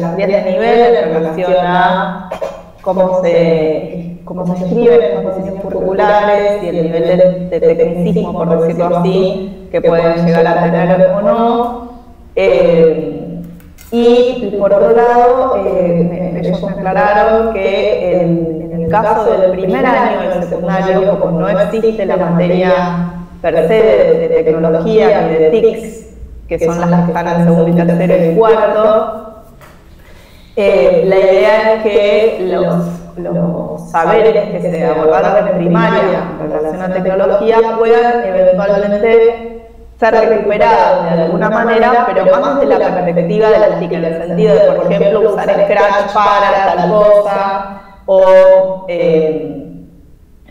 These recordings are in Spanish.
de nivel en relación a cómo se, cómo se escriben los diseños curriculares y el nivel de, tecnicismo, por decirlo así, que pueden llegar a tener o no. Eh, y por otro lado, eh, ellos me aclararon que en, el caso del primer año del secundario, como no existe la materia per se de, tecnología y de TICS, que son las que están en segundo y tercero y cuarto, la idea es que los, saberes que se abordaron en primaria en relación a tecnología puedan eventualmente ser recuperados de alguna manera, pero más desde la perspectiva de la TIC, en el sentido de, por ejemplo, usar Scratch para tal cosa, o eh,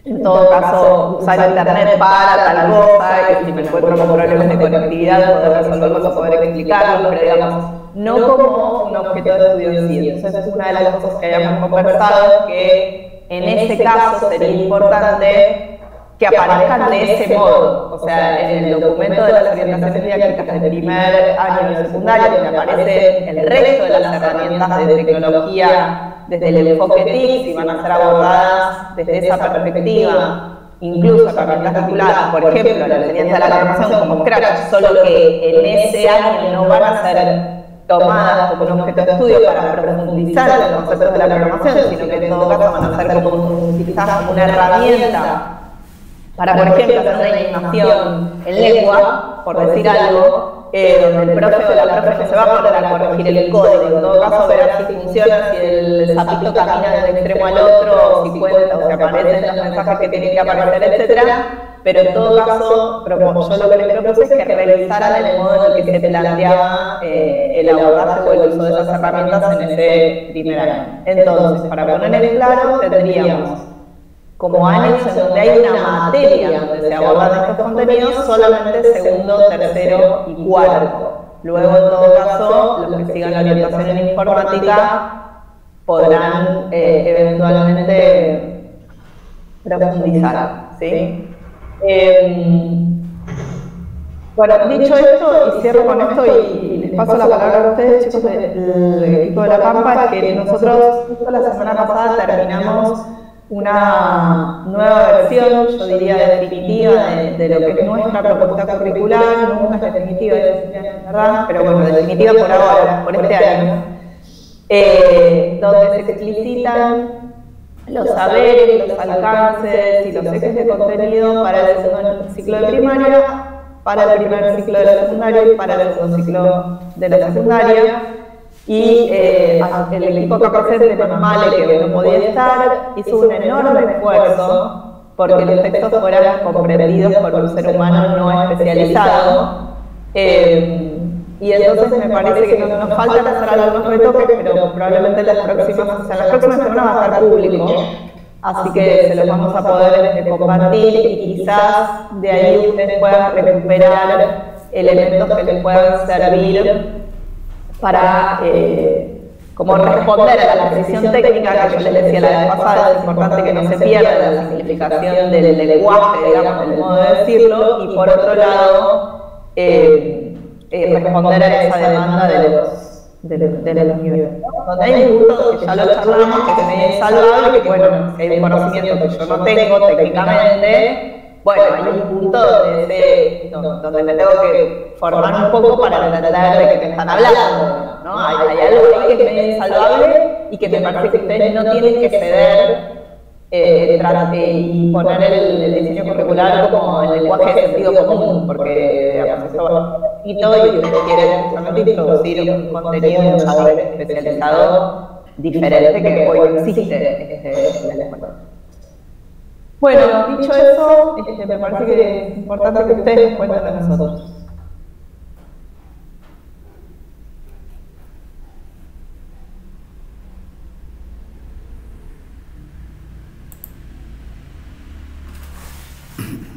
en todo caso usar Internet para tal cosa, y si me encuentro con problemas de conectividad, poder resolverlos poder explicarlos, pero digamos, no como un objeto de estudio en sí. Esa es una de las cosas que habíamos conversado, que en ese caso sería importante que aparezcan de ese modo. O sea, en el documento de las orientaciones didácticas del primer año de secundaria, donde aparece el resto de las herramientas de tecnología desde el enfoque TIC, y van a ser abordadas desde esa perspectiva, incluso herramientas vinculadas, por ejemplo, la enseñanza de la programación como Scratch, solo que en ese año no van a ser tomadas como un objeto de estudio para profundizar en los conceptos de la programación, sino que en todo caso van a ser como una herramienta para, por ejemplo, hacer una animación en lengua, por decir algo, eh, donde el profe o la profe se va a poner a corregir el código, en todo caso verá si funciona, si el zapito camina de un extremo al otro, si cuenta o si aparecen los mensajes que tienen que aparecer, etcétera. Pero en todo caso, yo lo que le propuse es que revisaran el modo en el que se planteaba eh, el abordaje o el uso de esas herramientas en ese primer año. Entonces, para poner en claro, tendríamos como años en donde hay una materia donde se abordan estos contenidos, solamente segundo, tercero y cuarto. Luego, en todo caso, los que sigan la orientación en informática podrán eh, eventualmente profundizar. ¿sí? Em, bueno, dicho esto, y cierro con esto y, les paso la palabra a ustedes, chicos del equipo de La Pampa, que nosotros la semana pasada terminamos una nueva versión, yo diría definitiva, de, lo que es nuestra propuesta curricular, nunca es definitiva, ¿verdad? pero bueno, definitiva por ahora, por este año, eh, donde se explicitan los saberes, los alcances y los ejes de contenido para el segundo ciclo de primaria, para el primer ciclo de la secundaria y para el segundo ciclo de la secundaria y eh, el equipo presente de Male, que no podía estar, hizo un enorme esfuerzo porque los textos fueran comprendidos por un ser humano no especializado. Eh, y entonces me parece que nos, nos faltan hacer algunos retoques, pero probablemente las próximas, o sea, las próximas semanas va a estar público. Así que se los vamos a poder este, compartir y quizás de ahí ustedes puedan recuperar elementos que les puedan servir para eh, como responder a la precisión técnica que yo les decía la vez pasada, es importante que no se pierda la simplificación del lenguaje, digamos, del modo de decirlo, y por otro lado, eh, eh, responder a esa demanda de los de, los niveles. Donde hay un punto que ya lo charlamos, que es medio insalvable, que bueno, hay un conocimiento que yo no tengo técnicamente, bueno, hay un punto donde, donde me tengo que formar un poco para entender de qué me están hablando. ¿no? Hay, algo ahí que es medio insalvable y que me parece que ustedes no tienen que ceder eh, y poner el, diseño curricular como el lenguaje de sentido común, porque y todo y ustedes quieren justamente introducir un contenido de un saber especializado diferente que hoy existe en la escuela. Bueno, dicho eso, este, me parece que es importante que ustedes cuenten a nosotros.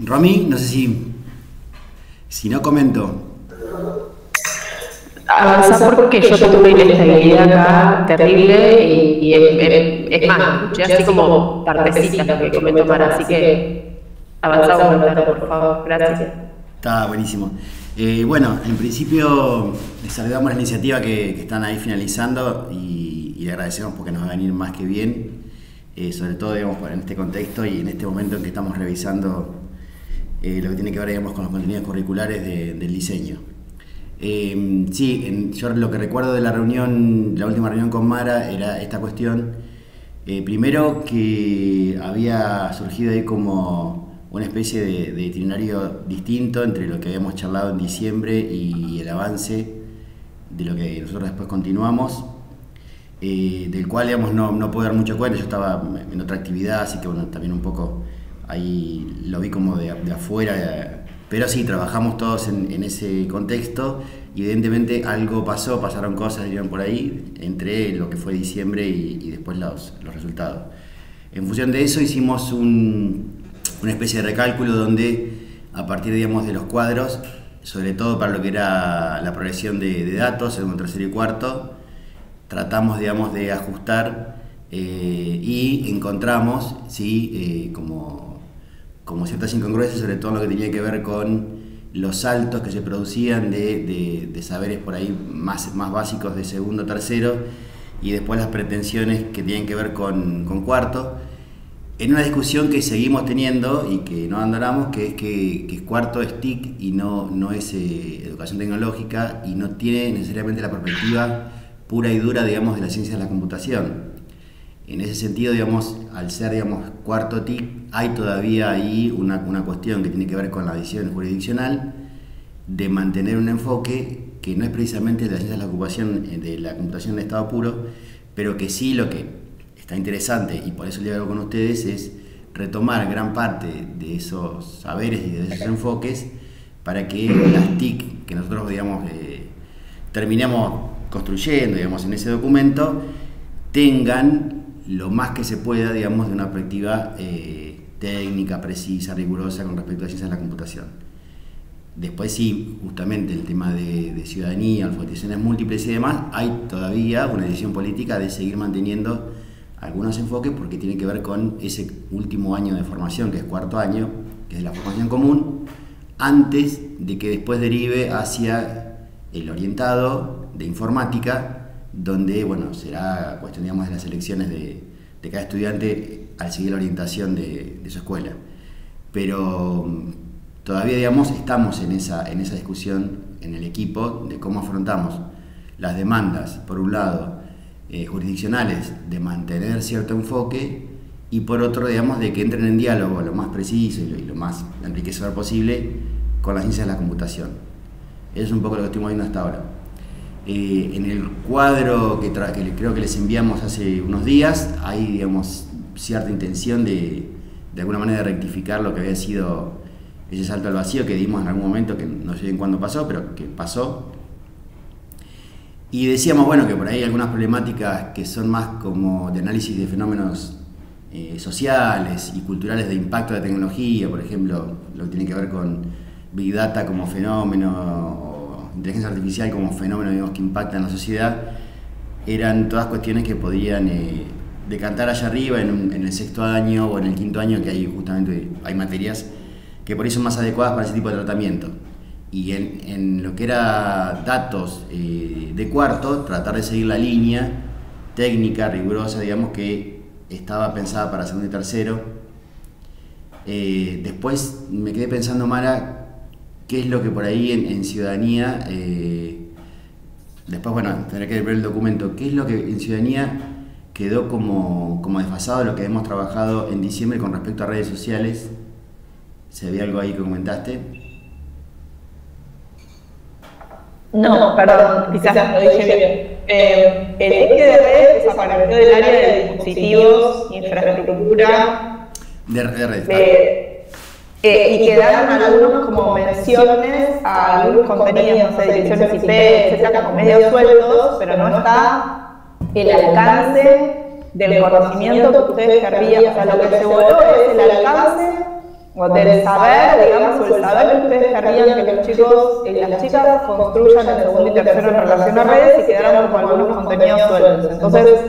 Romy, no sé si, si no comento avanzar porque yo tuve inestabilidad acá terrible y, es, más, escuché así como partecitas lo que comento para, así que avanzamos, por favor, gracias. Está buenísimo. Eh, bueno, en principio saludamos la iniciativa que, están ahí finalizando y, le agradecemos porque nos va a venir más que bien, eh, sobre todo digamos, en este contexto y en este momento en que estamos revisando eh, lo que tiene que ver digamos, con los contenidos curriculares del diseño. Sí, yo lo que recuerdo de la reunión, la última reunión con Mara, era esta cuestión. primero que había surgido ahí como una especie de, itinerario distinto entre lo que habíamos charlado en diciembre y el avance de lo que nosotros después continuamos, eh, del cual digamos, no, no puedo dar mucho cuenta, yo estaba en otra actividad, así que también un poco ahí lo vi como de, afuera, pero sí, trabajamos todos en, ese contexto y evidentemente algo pasó, pasaron cosas, dirían por ahí, entre lo que fue diciembre y, después los, los resultados. En función de eso hicimos un, una especie de recálculo donde a partir digamos, de los cuadros, sobre todo para lo que era la progresión de, datos, segundo, tercero y cuarto, tratamos digamos, de ajustar eh, y encontramos ¿sí? Eh, como, como ciertas incongruencias, sobre todo lo que tenía que ver con los saltos que se producían de, de, saberes por ahí más, más básicos de segundo, tercero, y después las pretensiones que tienen que ver con, con cuarto en una discusión que seguimos teniendo y que no abandonamos, que es que, cuarto es TIC y no, no es eh, educación tecnológica y no tiene necesariamente la perspectiva pura y dura, digamos, de la ciencia de la computación. En ese sentido, digamos, al ser, digamos, cuarto TIC, hay todavía ahí una, una cuestión que tiene que ver con la visión jurisdiccional de mantener un enfoque que no es precisamente la ciencia de la ocupación, eh, de la computación de estado puro, pero que sí lo que está interesante y por eso le hago con ustedes es retomar gran parte de esos saberes y de esos enfoques para que las TIC que nosotros digamos, eh, construyendo digamos, en ese documento tengan lo más que se pueda digamos, de una perspectiva eh, técnica, precisa, rigurosa con respecto a la ciencia de la computación. Después sí, justamente el tema de, de ciudadanía, alfabetizaciones múltiples y demás, hay todavía una decisión política de seguir manteniendo algunos enfoques porque tiene que ver con ese último año de formación, que es cuarto año, que es la formación común, antes de que después derive hacia el orientado de informática, donde bueno, será cuestión digamos, de las elecciones de, cada estudiante al seguir la orientación de, su escuela. Pero mm, todavía digamos, estamos en esa, en esa discusión en el equipo de cómo afrontamos las demandas, por un lado, eh, jurisdiccionales de mantener cierto enfoque y por otro, digamos, de que entren en diálogo lo más preciso y lo, más enriquecedor posible con la ciencia de la computación. Eso es un poco lo que estuvimos viendo hasta ahora. Eh, en el cuadro que, creo que les enviamos hace unos días, hay, cierta intención de, alguna manera, de rectificar lo que había sido ese salto al vacío que dimos en algún momento, que no sé en cuándo pasó, pero que pasó, y decíamos, bueno, que por ahí hay algunas problemáticas que son más como de análisis de fenómenos eh, sociales y culturales de impacto de tecnología, por ejemplo, lo que tiene que ver con Big Data como fenómeno, inteligencia artificial como fenómeno digamos, que impacta en la sociedad, eran todas cuestiones que podían eh, decantar allá arriba en, el sexto año o en el quinto año, que hay justamente hay materias que por eso son más adecuadas para ese tipo de tratamiento y en, lo que era datos eh, de cuarto, tratar de seguir la línea técnica, rigurosa, digamos, que estaba pensada para segundo y tercero. Eh, después me quedé pensando, Mara, qué es lo que por ahí en, ciudadanía, eh, después, bueno, tendré que ver el documento, qué es lo que en ciudadanía quedó como, como desfasado lo que hemos trabajado en diciembre con respecto a redes sociales. ¿Se ve algo ahí que comentaste? No, perdón, quizás lo dije bien. Eh, el eje de red desapareció del área de dispositivos, infraestructura. De, red. Eh, y quedaron algunos como menciones a algunos contenidos, sé, direcciones IP, etcétera, como medio sueltos, pero no está el alcance del conocimiento que ustedes querrían. O sea, lo que se voló es el alcance o del saber, digamos, o el saber que ustedes querrían que los chicos y las chicas construyan el segundo y tercero en relación a redes y quedaron con algunos contenidos sueltos. Entonces,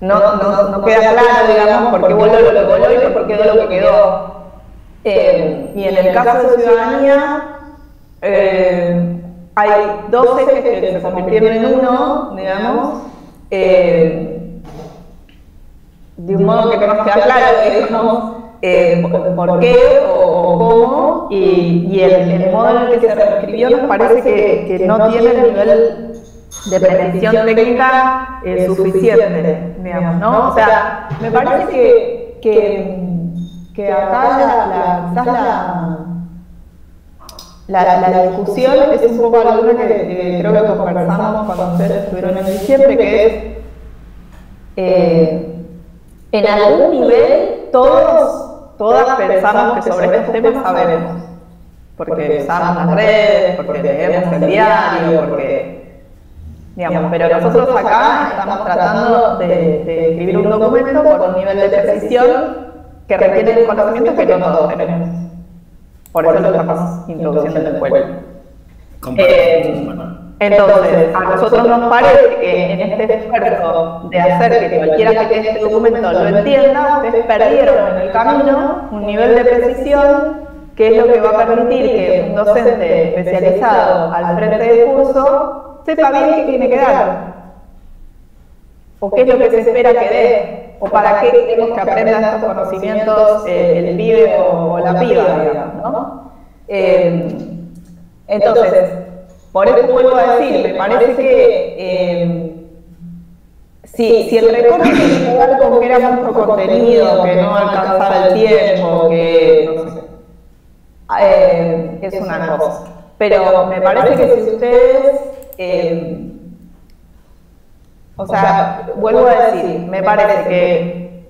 no, no, no queda claro, digamos, por qué voló lo que voló y por qué quedó lo que quedó. Eh, y en el caso de ciudadanía, eh, hay dos ejes que se convirtieron en uno, digamos, eh, de un modo que no queda claro, digamos, eh, por, qué o, cómo, y, el, modo en el que se reescribió nos parece que, no tiene el nivel de precisión técnica eh, suficiente, digamos, ¿no? O sea, me parece que, que, acá la, quizás la, la, discusión es un poco alguna que creo que conversamos cuando ustedes estuvieron en diciembre, que es eh, en algún nivel todos, todas pensamos que sobre estos temas sabemos, porque usamos las redes, porque leemos el diario, porque, digamos, pero nosotros acá estamos tratando de, escribir un documento con un nivel de precisión que requiere conocimientos que no todos tenemos. Por eso lo estamos introduciendo en el juego. Entonces, a nosotros nos parece que en este esfuerzo de hacer que cualquiera que tenga este documento lo entienda, ustedes perdieron en el camino un nivel de precisión que es lo que va a permitir que un docente especializado al frente del curso sepa bien qué tiene que dar, o qué es lo que se espera que dé, o para qué tenemos que aprender estos conocimientos eh, el pibe o, la piba, digamos, ¿no? Eh, entonces, por eso vuelvo a decir, me parece que eh, si, si, el recorte tiene que ver con que era mucho contenido, que no alcanzaba el tiempo, que no sé, eh, es una cosa. Pero me parece que si ustedes, o sea, vuelvo a decir, me parece que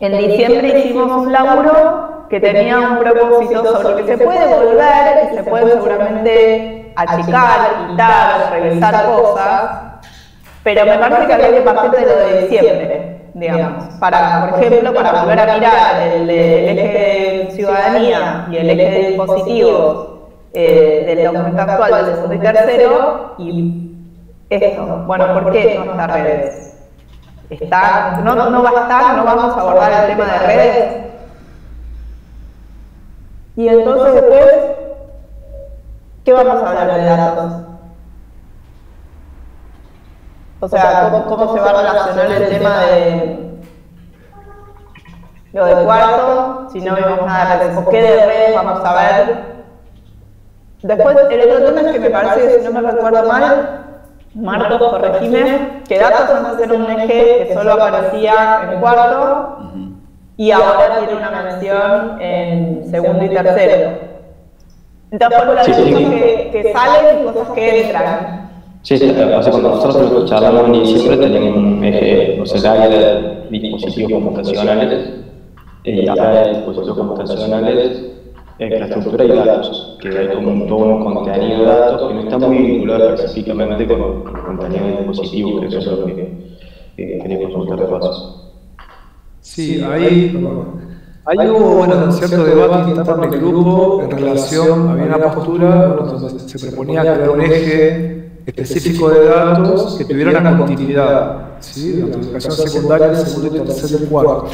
en diciembre hicimos un laburo que tenía un propósito sobre que se puede volver y se puede seguramente achicar, quitar, revisar cosas, pero me parece que había que partir de lo de diciembre, digamos, para, por ejemplo, para volver a mirar el, eje de ciudadanía y el eje de dispositivos eh, del documento actual del segundo y tercero, y esto, bueno, ¿por qué no está redes? Está, no, no va a estar, no vamos a abordar el tema de redes. Y entonces después ¿Qué vamos a hablar de datos? O sea, ¿cómo, se va a relacionar el tema de lo de cuarto? Si no vemos nada de redes, qué de redes vamos a ver. Después, el otro tema es que me parece, si no me recuerdo mal, Marcos, corregime, que datos antes era un eje que solo aparecía en cuarto y ahora tiene una mención en segundo y tercero. Entonces, por la sí, sí. que, que salen y cosas que entran. Sí, sí, o sea, cuando nosotros charlamos en diciembre teníamos un eje, o sea, el área de dispositivos computacionales y la área de dispositivos computacionales, infraestructura y datos, que hay como un, todo un contenido de datos que no está muy vinculado específicamente con el contenido de dispositivos, que eso es lo que eh, quería consultar de paso. Sí, ahí Ahí hubo bueno, cierto debate interno del grupo en relación, había una postura donde se proponía crear un eje específico de datos que tuviera una continuidad, ¿sí? la educación secundaria, segundo y tercer y cuarto.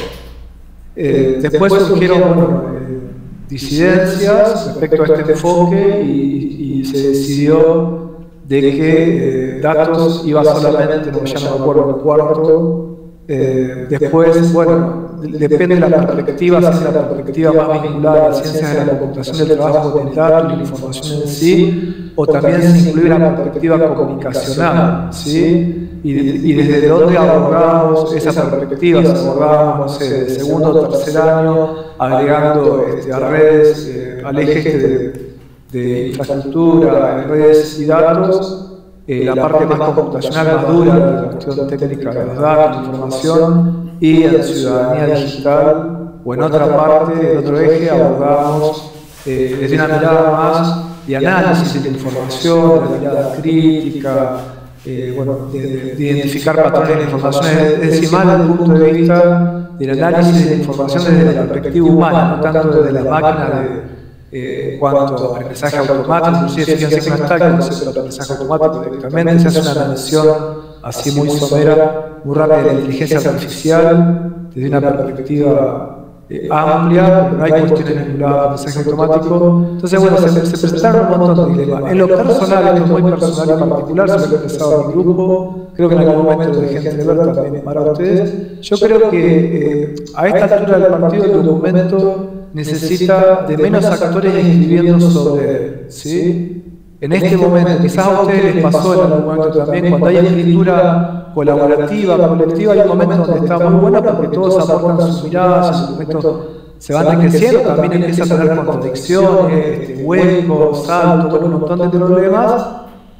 Eh, después surgieron bueno, eh, disidencias respecto a este enfoque y, y se decidió de que eh, datos iba solamente, no, me acuerdo, el cuarto, eh, después, bueno, depende de la perspectiva, si es la perspectiva más vinculada a las ciencias de la computación del trabajo dato y la información en sí, o también se incluye la perspectiva comunicacional, ¿sí? Y, desde dónde abordamos esas perspectivas, abordamos el eh, segundo o tercer año, agregando este, a redes, eh, al eje este de, de infraestructura, redes y datos, eh, la parte más computacional, más dura la cuestión técnica de los datos, información, y en ciudadanía digital, o en otra parte, en otro eje, abordamos eh, desde una mirada más de análisis de la información, de la mirada crítica, eh, bueno, de, identificar patrones de la información, es decir, más desde el punto de vista del análisis de la información desde la perspectiva humana, no tanto desde la máquina de eh, cuanto a aprendizaje automático, inclusive fíjense que no está el concepto de aprendizaje automático directamente, se hace una mención así muy somera, muy rápida de inteligencia artificial desde una perspectiva eh, amplia, no hay cuestiones vinculadas mensaje automático. Entonces, bueno, se, se, presentaron un montón de dilemas. En lo personal, esto es muy personal y particular, se lo he expresado a mi grupo, creo que en algún momento dejé entrever también para ustedes. Yo creo que eh, a esta altura del partido el documento necesita de menos actores escribiendo sobre él. ¿sí? En este momento, quizás a ustedes les pasó en algún momento también, cuando hay escritura colaborativa, colectiva, hay un momento donde está muy buena porque todos aportan sus miradas, sus documentos se van enriqueciendo, también empieza a tener contradicciones, este, huecos, saltos, un montón de problemas.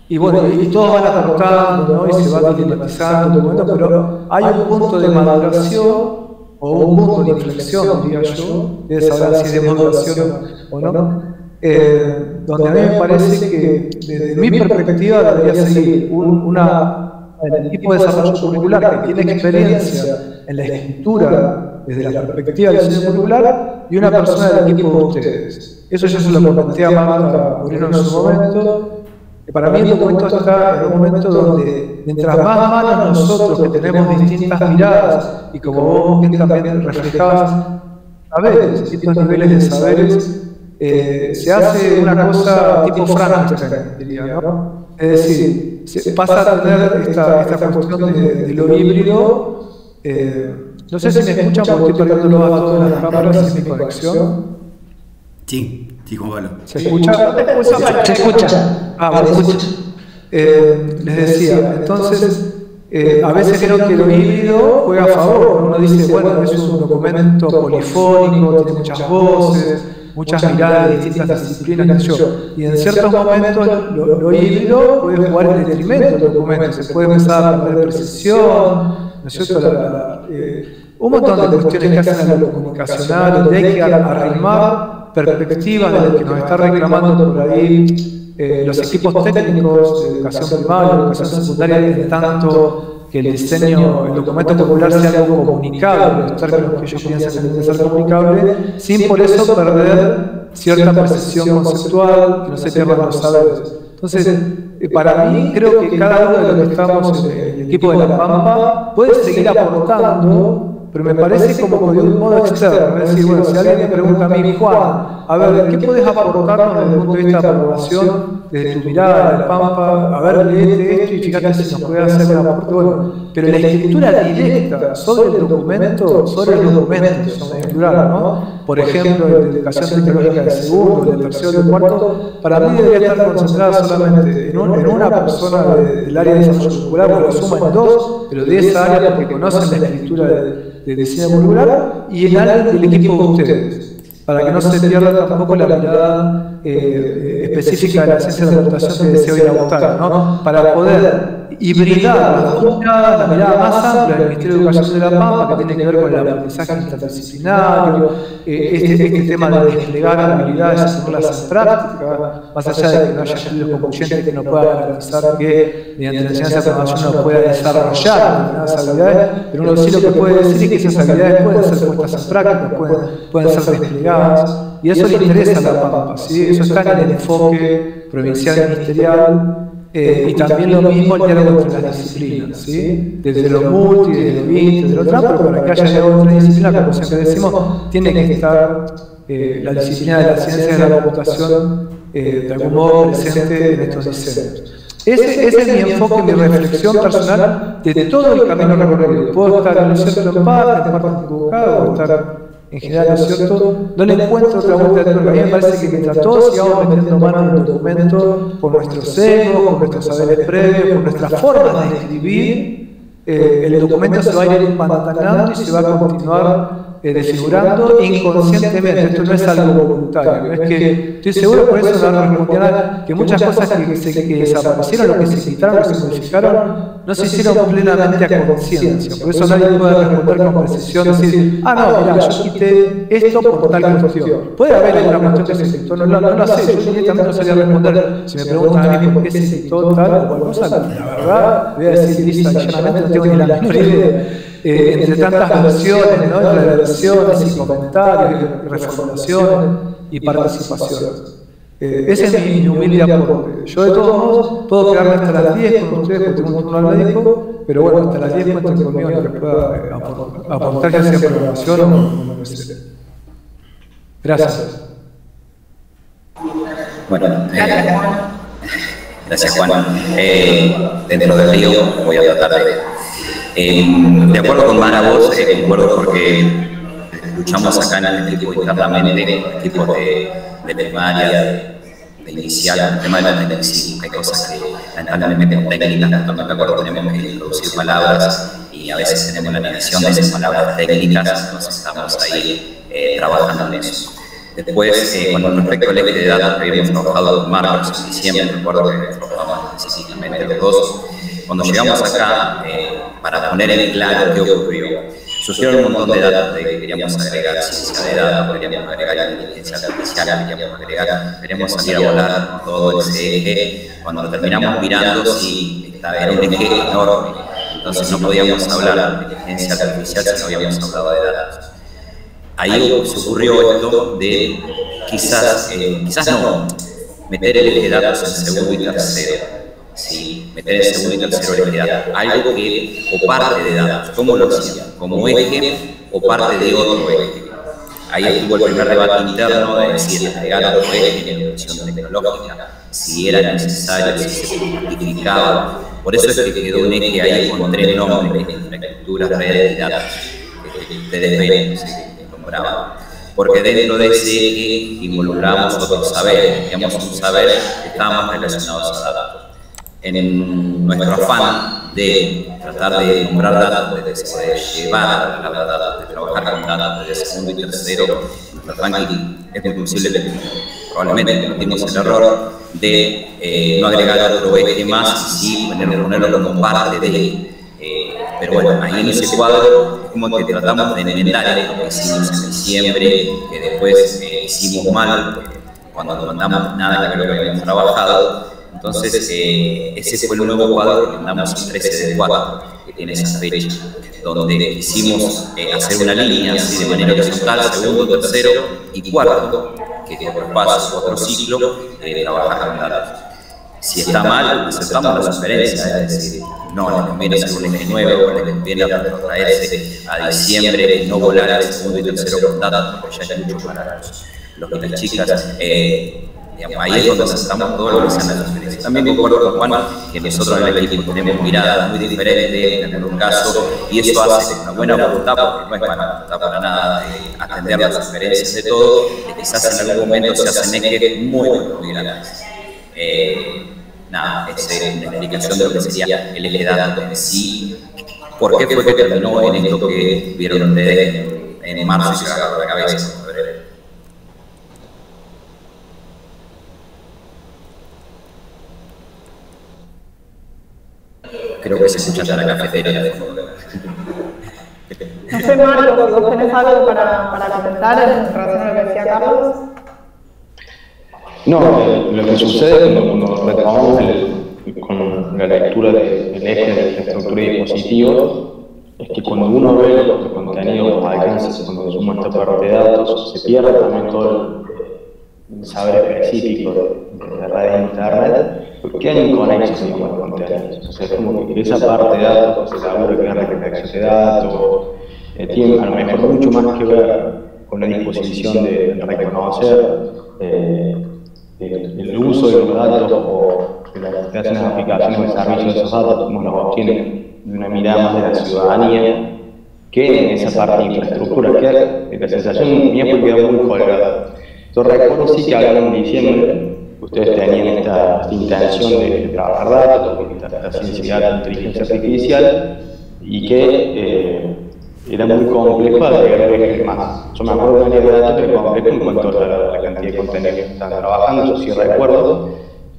Y bueno, y todos van aportando, ¿no? Y se va dilematizando, pero hay un punto de maduración o un punto de inflexión, diría yo, debe saber si es de maduración o no, eh, donde a mí me parece que desde mi perspectiva debería seguir un, una, equipo de desarrollo curricular que tiene experiencia en la escritura desde la perspectiva del diseño curricular y una persona del equipo de ustedes. Eso yo se lo comenté a Marta Moreno en su momento. Para mí el documento está en un momento donde mientras más manos nosotros que tenemos distintas miradas y como vos bien también reflejabas, a ver, distintos niveles de saberes, eh, se hace una cosa tipo Frankenstein, diría, ¿no? Es decir, se pasa a tener esta, esta cuestión de, lo híbrido. Eh, no sé si me escuchan porque estoy perdiendo a todas las cámaras en mi conexión. Sí, sí, Juan Pablo. ¿Se escucha? Se escucha. Ah, bueno, se escucha. Eh, les decía, entonces, eh, a veces creo que lo híbrido juega a favor. Uno dice, bueno, es un documento polifónico, tiene muchas voces muchas miradas de distintas disciplinas, yo. Y en ciertos momentos lo, híbrido puede jugar en detrimento del documento, se puede empezar a perder precisión, ¿no es cierto? Eh, un montón de cuestiones que hacen a lo comunicacional, donde hay que arrimar perspectivas de lo que nos está reclamando por ahí eh, los equipos técnicos de educación primaria, educación secundaria, en tanto que el diseño, el documento popular sea algo comunicable, los términos que ellos piensan que ser comunicable, sin por eso perder cierta precisión conceptual, que no se pierdan los saberes. Entonces, eh, para mí, creo que cada uno de los que estamos en el equipo de La Pampa puede seguir aportando pero me parece como de un modo externo. Es decir, bueno, si alguien me pregunta a mí, Juan, a ver, ¿qué puedes aportarnos desde el punto de vista de la población, desde tu mirada, del Pampa? A ver, léete esto y fíjate si nos puede hacer un aporte. Bueno, pero la escritura directa sobre el documento, sobre los documentos, son plural, ¿no? Por ejemplo, en la educación tecnológica del segundo, del tercero, del cuarto, para mí debería estar concentrada solamente en, una persona del área de desarrollo popular, porque lo suma en dos, pero de esa área porque conocen la escritura de de diseño modular y en del equipo de ustedes, para que no se pierda tampoco la mirada eh, específica de la ciencia de la que deseo ir a buscar, ¿no? para poder hibridar las dos miradas, la mirada más amplia del Ministerio de Educación de la Pampa, que tiene que ver con el aprendizaje interdisciplinario, eh, este, este, tema de desplegar habilidades y ponerlas en práctica, más allá de que no haya estudios concluyentes que no puedan garantizar que mediante la enseñanza de formación uno pueda desarrollar determinadas habilidades, pero uno sí lo que puede decir es que esas habilidades pueden ser puestas en práctica, pueden, pueden ser desplegadas, y eso le interesa a la Pampa, ¿sí? eso está en el enfoque provincial ministerial eh, y también lo mismo el diálogo entre las disciplinas, ¿sí? desde lo multi, desde lo bit, desde lo trans, pero para que haya diálogo entre disciplinas, como siempre decimos, tiene que estar eh, la disciplina de la ciencia de la computación eh, de algún modo presente en estos diseños. Ese, ese, es mi enfoque, mi reflexión personal de todo el camino recorrido. Puedo estar en un cierto en parte equivocado, o estar en general, ¿no es cierto? No le encuentro otra vuelta de tuerca. A mí me parece que mientras todos sigamos metiendo mano en el documento, por nuestros sesgos, por nuestros saberes previos, por nuestras formas de escribir, eh, el documento se va a ir empantanando y se va a continuar eh, desfigurando inconscientemente. Esto no es algo voluntario. No es que estoy seguro por eso la respondida que muchas cosas que, se, que desaparecieron, lo que se quitaron, que se modificaron, no se hicieron plenamente a conciencia. Por eso nadie puede responder con precisión, decir, ah, no, mira, yo quité esto por tal cuestión. Puede haber alguna cuestión que se quitó, no, no, lo sé, yo directamente no sabía responder. Si me preguntan a mí por qué se quitó tal o cual cosa, la verdad, voy a decir lisa llanamente, no tengo ni la menor idea. Eh, entre tantas versiones, ¿no? entre versiones y comentarios, y reformulaciones y participaciones. Eh, ese es mi, humilde aporte. Yo de todos modos puedo quedarme hasta las 10 con ustedes porque tengo un turno al médico, pero bueno, hasta las 10 cuenten conmigo lo que pueda eh, aportar, ya sea programación o lo que sea. Gracias. Bueno, eh, gracias Juan. Eh, dentro del río voy a tratar de... Eh, de acuerdo con Mara, vos, eh, concuerdo porque luchamos acá en el equipo internamente, de, de primaria, de, inicial, el tema de la tecnicismo, hay cosas que lamentablemente con técnicas, no me acuerdo, tenemos que introducir palabras y a veces tenemos la negación de esas palabras técnicas, entonces estamos ahí eh, trabajando en eso. Después, eh, con respecto al eje de datos, habíamos trabajado con Marcos en diciembre, recuerdo que trabajamos específicamente los dos. Cuando llegamos acá, eh, para poner en claro qué ocurrió, surgieron un montón de datos que queríamos agregar ciencia de datos, queríamos agregar inteligencia artificial, queríamos agregar, queríamos salir a volar todo ese eje. Cuando terminamos mirando, sí, era un eje enorme, entonces no podíamos hablar de inteligencia artificial si no habíamos hablado de datos ahí se ocurrió esto de quizás, eh, quizás no, meter el eje de datos en segundo y tercero. Sí, meter en segundo y tercero de datos. Algo que, o parte de datos, ¿cómo lo hacían? Como eje o parte de otro eje. Ahí estuvo el primer debate interno de decir, agregar otro eje en educación tecnológica, si era necesario, si se justificaba. Por eso es que quedó un eje ahí con tres nombres, infraestructura, redes y datos, que ustedes ven, porque dentro de ese eje involucramos otros saberes, teníamos un saber que estaba más relacionado a datos. En nuestro afán de tratar de nombrar datos, de, llevar la datos, de trabajar con datos de segundo y tercero, nuestro afán es muy posible que probablemente cometimos el error de eh, no agregar otro eje más y sí ponerlo como parte de eh, pero bueno, ahí en ese cuadro es como que tratamos de enmendar lo que hicimos en diciembre, que después eh, hicimos mal, cuando no mandamos nada que lo que habíamos trabajado. Entonces, eh, ese fue el nuevo cuadro que mandamos el 13 de 4, que tiene esa fecha, donde quisimos hacer una línea así de manera horizontal, segundo, tercero y cuarto, que por paso otro ciclo, de trabajar con datos. Si está mal, aceptamos la sugerencia, es decir, no, le conviene hacer un eje nuevo, o le conviene traerse a diciembre no volar al segundo y tercero contrato, porque ya es mucho para los, los las chicas. Eh, digamos, ahí es donde aceptamos todo lo que sean las sugerencias. También concuerdo con Juan que nosotros en el equipo tenemos miradas muy diferentes en algún caso, y eso hace una buena voluntad, porque no es voluntad para nada de atender las sugerencias de todo, que quizás en algún momento se hacen ejes muy, muy grandes. Eh, nada, es una explicación de lo que sería el eje dato en sí. ¿Por qué fue que terminó en esto que vieron ustedes en, marzo y se agarró la cabeza? Creo que se escucha ya la cafetería de fondo. No sé, Marcos, ¿vos tenés algo para, para comentar en relación a lo que decía Carlos? No, lo que sucede cuando, retomamos con la lectura del eje de infraestructura y dispositivos es que cuando uno ve los contenidos alcances cuando suma esta parte de datos, se pierde también todo el saber específico de la red de internet, porque quedan inconexos digamos, los contenidos. O sea, es como que esa parte de datos, ese laburo que es la recolección de datos, eh, tiene a lo mejor mucho más que ver con la disposición de, reconocer eh, el, uso de los datos o de las, las aplicaciones de esos datos, como los obtienen de una mirada más de la ciudadanía, que en esa parte de infraestructura, que la sensación mía fue que quedó muy colgada. Yo recuerdo sí que hablaron en diciembre, ustedes tenían esta, intención de, trabajar datos, esta, ciencia de inteligencia artificial, y que eh, era muy complejo agregar más. Yo me acuerdo de un área de datos era complejo en cuanto a la, cantidad de contenido que estaban trabajando, yo sí recuerdo,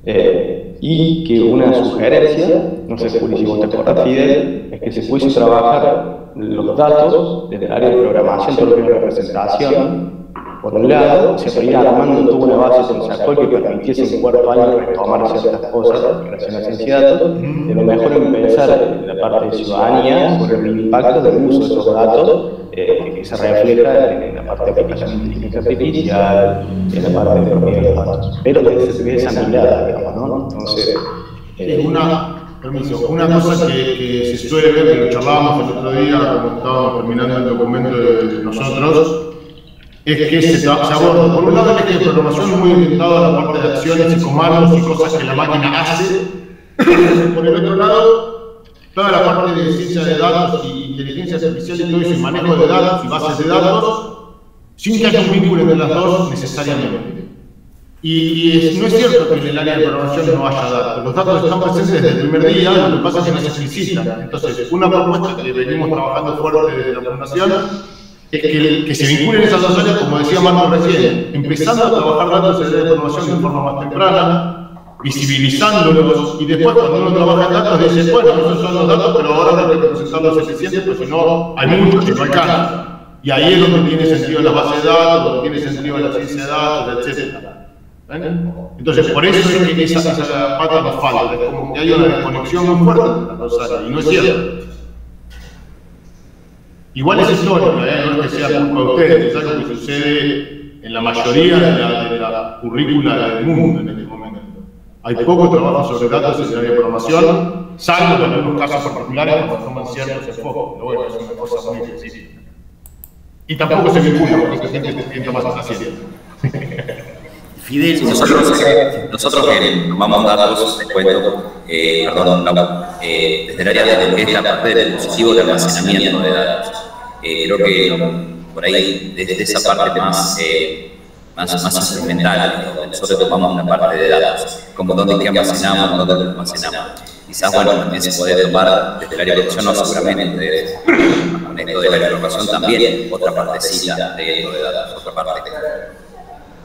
eh, y que una sugerencia, no sé si vos te acordás Fidel, es que se pudiese trabajar los datos desde el área de programación, todo lo que es representación, por un lado, se podía armando toda una base conceptual que permitiese en cuarto año retomar ciertas cosas en relación a datos, de lo mejor empezar en la parte de ciudadanía sobre el impacto del uso de esos datos eh, que se refleja en la parte de aplicación de inteligencia artificial, en la parte de propiedad de datos. Pero desde esa mirada, digamos, ¿no? Entonces. Una, permiso, una cosa que, que, se suele ver, que lo charlábamos el otro día cuando estábamos terminando el documento de nosotros, es que se, se aborda, por un lado, eje de programación muy orientado a la parte de acciones y comandos y cosas que la máquina hace. Por el otro lado, toda la parte de ciencia de datos y inteligencia artificial y todo eso, y manejo de datos y bases de datos, sin que haya un vínculo entre las dos necesariamente. Y, no es cierto que en el área de programación no haya datos. Los datos están presentes desde el primer día, lo que pasa es que no se explicitan. Entonces, una propuesta que venimos trabajando fuerte desde la Fundación que, que se vinculen esas dos áreas, como decía Marco recién, empezando a trabajar en el área de forma más temprana, visibilizándolos, y después cuando uno trabaja datos dice, bueno, esos son los datos, pero ahora hay que procesarlos eficientes, porque si no, hay muchos que no alcanzan. Y ahí es donde tiene sentido la base de datos, donde tiene sentido la ciencia de datos, etc. Entonces, por eso es que esa, esa pata nos falta, es como que hay una desconexión muy fuerte y no es cierto. Igual es histórica, ¿eh? no es que sea culpa de ustedes, es algo que sucede en la mayoría de la, de la currícula del mundo en este momento. Hay poco trabajo sobre datos en el área de programación, salvo en algunos casos particulares cuando toman ciertos enfoques, pero bueno, es una cosa muy específica. Y tampoco se vincula porque se siente, siente más haciendo. Fidel, nosotros, nosotros que tomamos datos, les cuento, eh, perdón, eh, desde el área de lo que es la parte del dispositivo de almacenamiento de datos. Eh, creo que por ahí, desde esa parte más, eh, más, más instrumental, donde nosotros tomamos la parte de datos, como dónde almacenamos, dónde lo almacenamos. Quizás, bueno, también se puede tomar desde el área de producción, no seguramente, con esto de la información también, otra partecita de esto de datos, otra parte que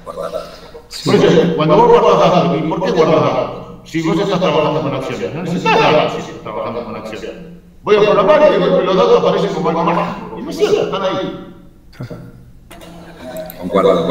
guardar. Por eso, cuando vos guardas datos, ¿y por qué guardas datos? Si vos estás trabajando con acciones, no necesitas datos si estás trabajando con acciones. Voy a programar y los datos aparecen como algo mágico. Y no es cierto, están ahí.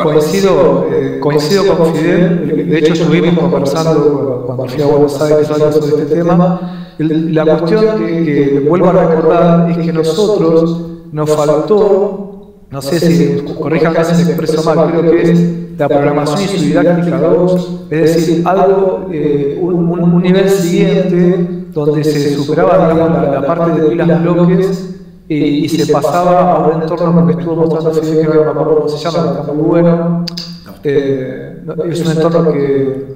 Coincido, eh, coincido con Fidel, de hecho estuvimos conversando cuando fui a Buenos Aires sobre este tema. La cuestión que, que vuelvo a recordar es que nosotros nos faltó, no sé si corríjanme si me expreso mal, creo que es la programación y su didáctica 2, es decir, algo, eh, un, un, nivel siguiente donde se superaba digamos, la, la parte de pilas bloques y, y, se pasaba a un entorno que estuvo mostrando Fidel, que no me acuerdo cómo se llama, que está muy bueno. Eh, es un entorno que,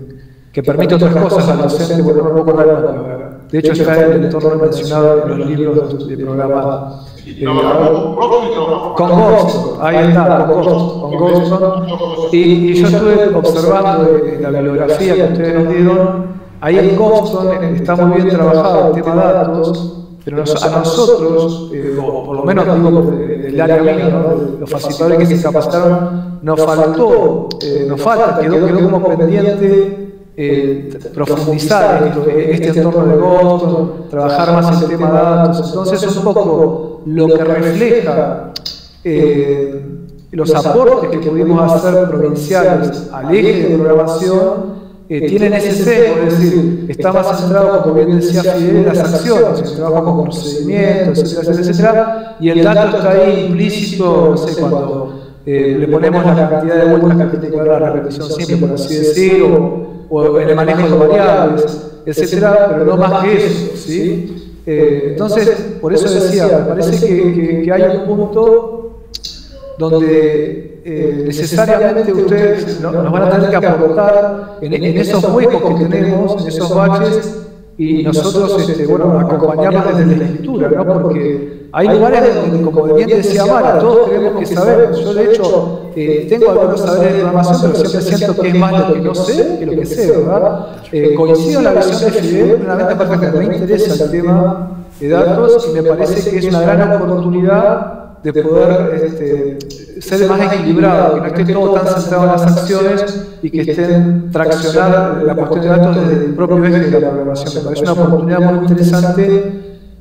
que permite otras cosas al docente, porque no la palabra. De hecho, está en el entorno mencionado en los libros de programa. Eh, con Ghost, ahí está, con Ghost. Con Ghost y, y, yo estuve observando la bibliografía que ustedes nos dieron. Ahí en Ghost está muy bien trabajado el tema de datos pero a nosotros, eh, o por lo menos digo del área mía, ¿no? los facilitadores que se capacitaron, nos faltó, eh, nos falta, quedó, quedó como pendiente eh, profundizar esto, este entorno de Boston, trabajar más el tema de datos. Entonces es un poco lo que refleja los aportes que pudimos hacer provinciales al eje de programación eh, tienen ese sesgo, es decir, está más centrado, como bien decía Fidel, en las acciones, el trabajo con procedimientos, etcétera, etcétera, y el dato está ahí implícito, no sé, cuando eh, le ponemos la cantidad de vueltas que tiene que dar la repetición siempre, por así decirlo, o, en el manejo de variables, etcétera, pero no más que eso, ¿sí? Eh, entonces, por eso decía, me parece que, que, que hay un punto donde eh, necesariamente ustedes nos van a tener que aportar en, en, esos huecos que tenemos, en esos baches, y nosotros, este, bueno, acompañarlos desde la escritura, ¿no? Porque hay lugares donde, como bien decía Mara, todos tenemos que saber. Yo, de hecho, eh, tengo algunos saberes de programación, pero siempre siento que es más lo que no sé que lo que sé, ¿verdad? Eh, coincido en la visión de Fidel, plenamente porque me interesa el tema de datos y me parece que es una gran oportunidad de poder este, ser más equilibrado, que no esté todo tan centrado en las acciones y que estén traccionar la cuestión de datos desde el propio eje de la programación. Me parece una oportunidad muy interesante.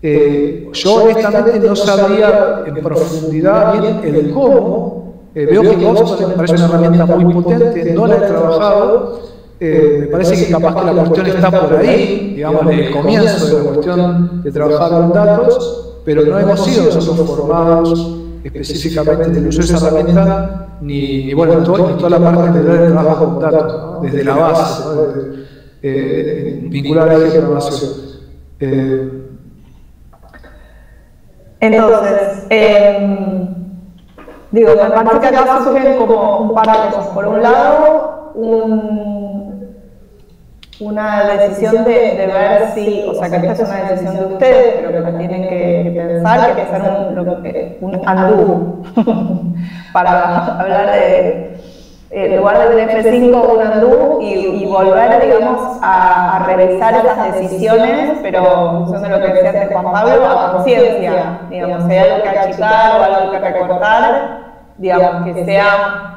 Eh, yo honestamente no sabría en profundidad bien el cómo. Eh, veo que Ghost me parece una herramienta muy potente, no la he trabajado. Eh, me parece que capaz que la cuestión está por ahí, digamos, en el comienzo de la cuestión de trabajar con datos pero no hemos sido nosotros formados específicamente del uso de esa herramienta, ni, bueno, en, toda la parte de trabajo con datos, desde la base, ¿no? desde, eh, vincular a la programación. Eh, Entonces, eh, Digo, me parece que acá surgen como un par de cosas. Por un lado, un, una decisión de, de, ver si, o sea, que esta es una decisión de ustedes, pero que tienen que, pensar que hacer un, un andú para hablar de en lugar del F5 un andú y, volver, digamos, a, revisar esas decisiones, pero en función de lo que decía antes Juan Pablo, a conciencia, digamos, si hay algo que achicar o algo que recortar, digamos, que sea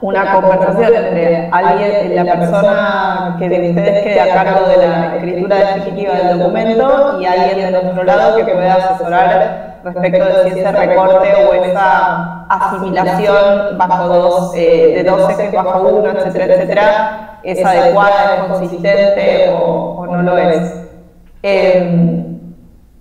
una conversación entre alguien, la persona que de ustedes quede a cargo de la escritura definitiva del documento y alguien de otro lado que pueda asesorar respecto de si ese recorte o esa asimilación bajo dos, eh, de dos ejes bajo uno, etcétera, etcétera, es adecuada, es consistente o, no lo es. Eh,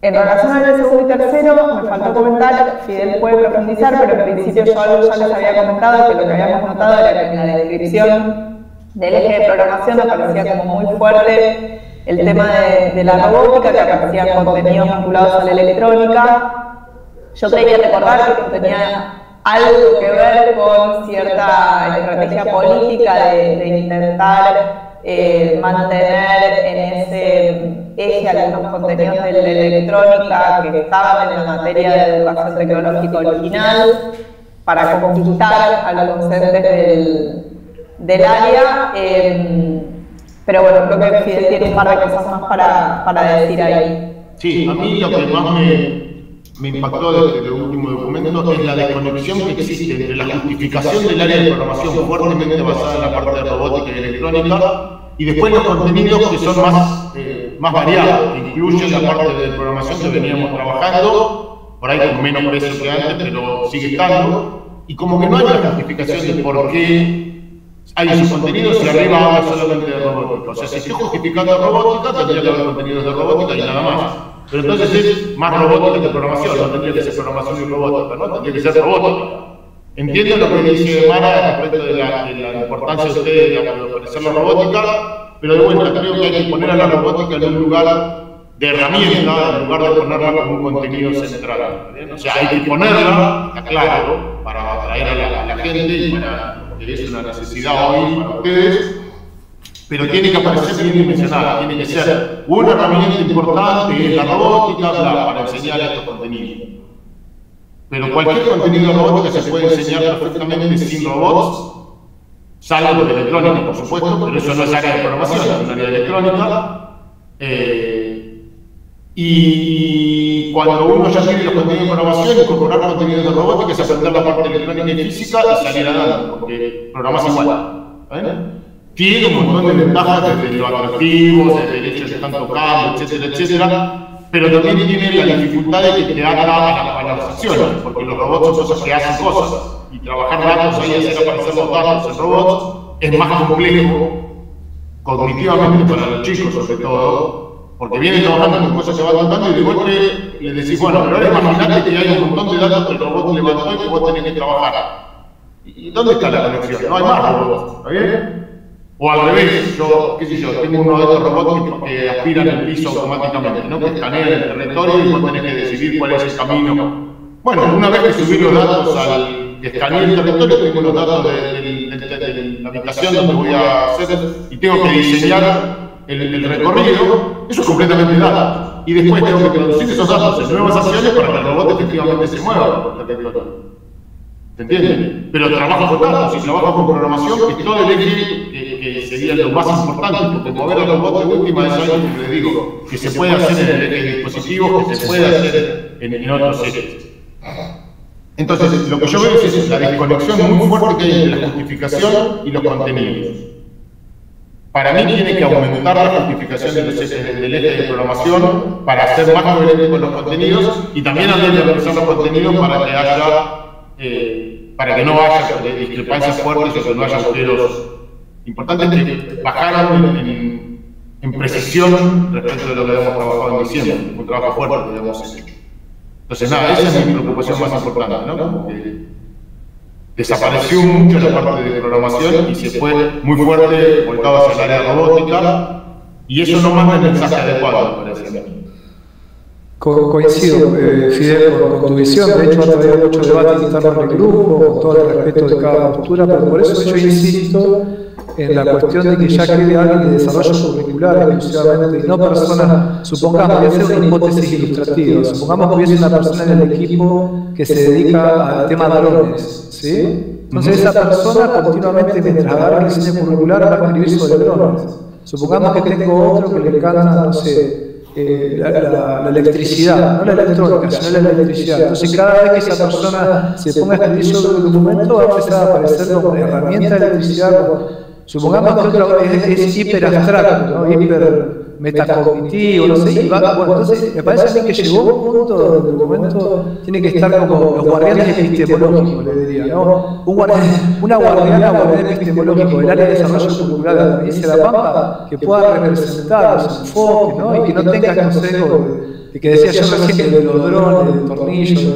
en relación al segundo y tercero, me faltó comentar, Fidel puede profundizar, pero en principio yo algo ya les había comentado, que lo que habíamos notado era que en la descripción del eje de programación aparecía como muy fuerte. el tema de, la robótica, que aparecían contenidos vinculados a la electrónica. Yo quería recordar que tenía algo que ver con cierta estrategia política de intentar eh, mantener en ese eje algunos contenidos de la electrónica que estaban en la materia de educación tecnológica original para conquistar a los docentes del, del área. Eh, pero bueno, creo que Fidel tiene un par de cosas más para, para decir ahí. Sí, a mí lo que más me, me impactó desde el último documento es la desconexión que existe entre la justificación del área de programación fuertemente basada en la parte de robótica y electrónica y después los contenidos que son más, más variados, que incluyen la parte de programación que veníamos trabajando, por ahí con menos precio que antes, pero sigue estando, y como que no hay una justificación de por qué hay esos contenidos y arriba habla solamente de robótica. O sea, si estoy justificando robótica, tendría que haber contenidos de robótica y nada más. Pero entonces es más robótica que programación, no tendría que ser programación y robótica, ¿no? Tendría que ser robótica. Entiendo lo que dice Mara respecto de la, importancia de ustedes de ofrecer la robótica, pero de vuelta creo que hay que poner a la robótica en un lugar de herramienta en lugar de ponerla como un contenido central. O sea, hay que ponerla, está claro, para atraer a la, gente y para, porque es una necesidad hoy para ustedes, pero tiene que aparecer bien dimensionada, tiene que ser una herramienta importante, es la robótica, para enseñar estos contenidos. Pero cualquier contenido robótico se puede enseñar perfectamente sin robots, salvo de electrónica, por supuesto, pero eso no es área de programación, es un área de electrónica. Eh, y cuando uno ya tiene los contenidos de programación, incorporar contenidos de robótica es aprender la parte electrónica y física y salir adelante, porque programas igual. Tiene un montón de ventajas desde lo atractivo, desde el hecho de que están tocando, etcétera, etcétera pero también tiene la dificultad de que te haga a las acciones, porque los robots son cosas que hacen cosas, y trabajar datos ahí, hacer aparecer los datos en robots, es más complejo cognitivamente para los chicos sobre todo, porque vienen trabajando con cosas que van contando y de golpe le decís, bueno, pero ahora imagínate que hay un montón de datos que el robot levantó y que vos tenés que trabajar. ¿Y dónde está la conexión? No hay más robots, ¿está bien? O al revés, yo, qué sé yo, tengo uno de estos robots que, aspiran el piso automáticamente, ¿no? que escanean el territorio y vos tenés que decidir cuál es el camino. Bueno, una vez que subí los datos al que escaneé el territorio, tengo los datos de, la habitación donde voy a hacer y tengo que diseñar el, recorrido, eso es completamente datos. Y después tengo que traducir esos datos en nuevas acciones para que el robot efectivamente se mueva por el territorio. ¿Se entiende? Pero trabajo con datos y trabajo con programación, que todo el eje que, sería lo más importante, porque mover a los robots de última es algo que les digo, que se puede hacer en, el dispositivos, que se puede hacer en, otros ejes. Entonces, lo que yo veo es la desconexión muy fuerte que hay entre la justificación y los contenidos. Para mí tiene que aumentar la justificación de los ejes del eje de programación para hacer más coherente con los contenidos y también habría de los contenidos para que haya eh, para que no haya discrepancias fuertes o que no haya agujeros importantes que bajaron en, en, precisión respecto de lo que habíamos trabajado en diciembre, un trabajo fuerte que habíamos hecho. Entonces, nada, esa es mi preocupación más importante, ¿no? Desapareció mucho la parte de programación y se fue muy fuerte volcado hacia el área robótica y eso no manda el mensaje adecuado, me parece a mí. Co- coincido, eh, Fidel, con, tu visión. De hecho, ha traído mucho debate interno en el grupo, con todo el respeto de cada postura, pero por eso yo insisto en la cuestión de que ya quede alguien de desarrollo curricular exclusivamente y no personas, supongamos, voy a hacer una hipótesis ilustrativa, supongamos que hubiese una persona en el equipo que se dedica al tema drones, ¿sí? Entonces esa persona continuamente mientras agarra el diseño curricular va a escribir sobre drones. Supongamos que tengo otro que le encanta, no sé, eh, la, electricidad, no la electrónica, sino la electricidad. Entonces, cada vez que esa persona se ponga a escribir sobre un documento, va a empezar a aparecer como herramienta de electricidad. supongamos que otro es, es hiper abstracto, ¿no? hiper metacognitivo, no sé, y va- bueno, entonces me parece a mí que llegó un punto donde el documento tiene que estar como los guardianes epistemológicos, le diría, ¿no? Un guardián- una guardiana guardián epistemológico del área de desarrollo cultural de la provincia de La Pampa que pueda representar los enfoques, ¿no? Y que no tenga estos sesgos de, de que decía yo recién de los drones, del tornillo,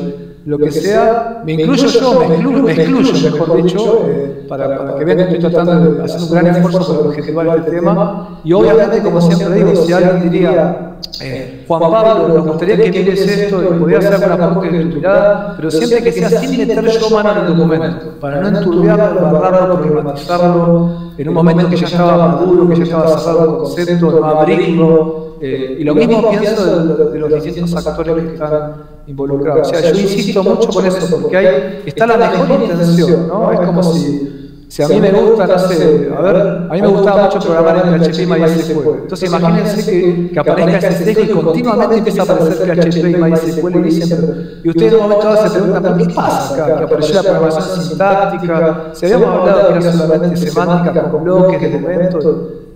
lo que sea, me incluyo yo, me excluyo, me excluyo mejor dicho, eh, para, para que vean que estoy tratando de hacer un gran esfuerzo por objetivar este tema. Y obviamente, como siempre digo, si alguien diría, eh, Juan Pablo, nos gustaría que mires esto y podría hacer alguna aporte de tu mirada, pero siempre que sea sin meter yo mano en el documento, para no enturbiarlo, embarrarlo, problematizarlo, en un momento que ya estaba maduro, que ya estaba cerrado el concepto, no abrirlo. eh, y lo mismo pienso de, de los distintos actores que están involucrados. O sea, yo insisto mucho con eso, porque hay, está la mejor intención, ¿no? Es como si, si a mí me gusta, no sé, a ver, a mí me gustaba mucho programar en PHP y MySQL. Entonces imagínense que, que aparezca ese sesgo y continuamente empieza a aparecer PHP y MySQL y siempre. Y ustedes en un momento dado se preguntan, ¿pero qué pasa acá? Que apareció la programación sintáctica, si habíamos hablado que era solamente semántica con bloques, de elementos.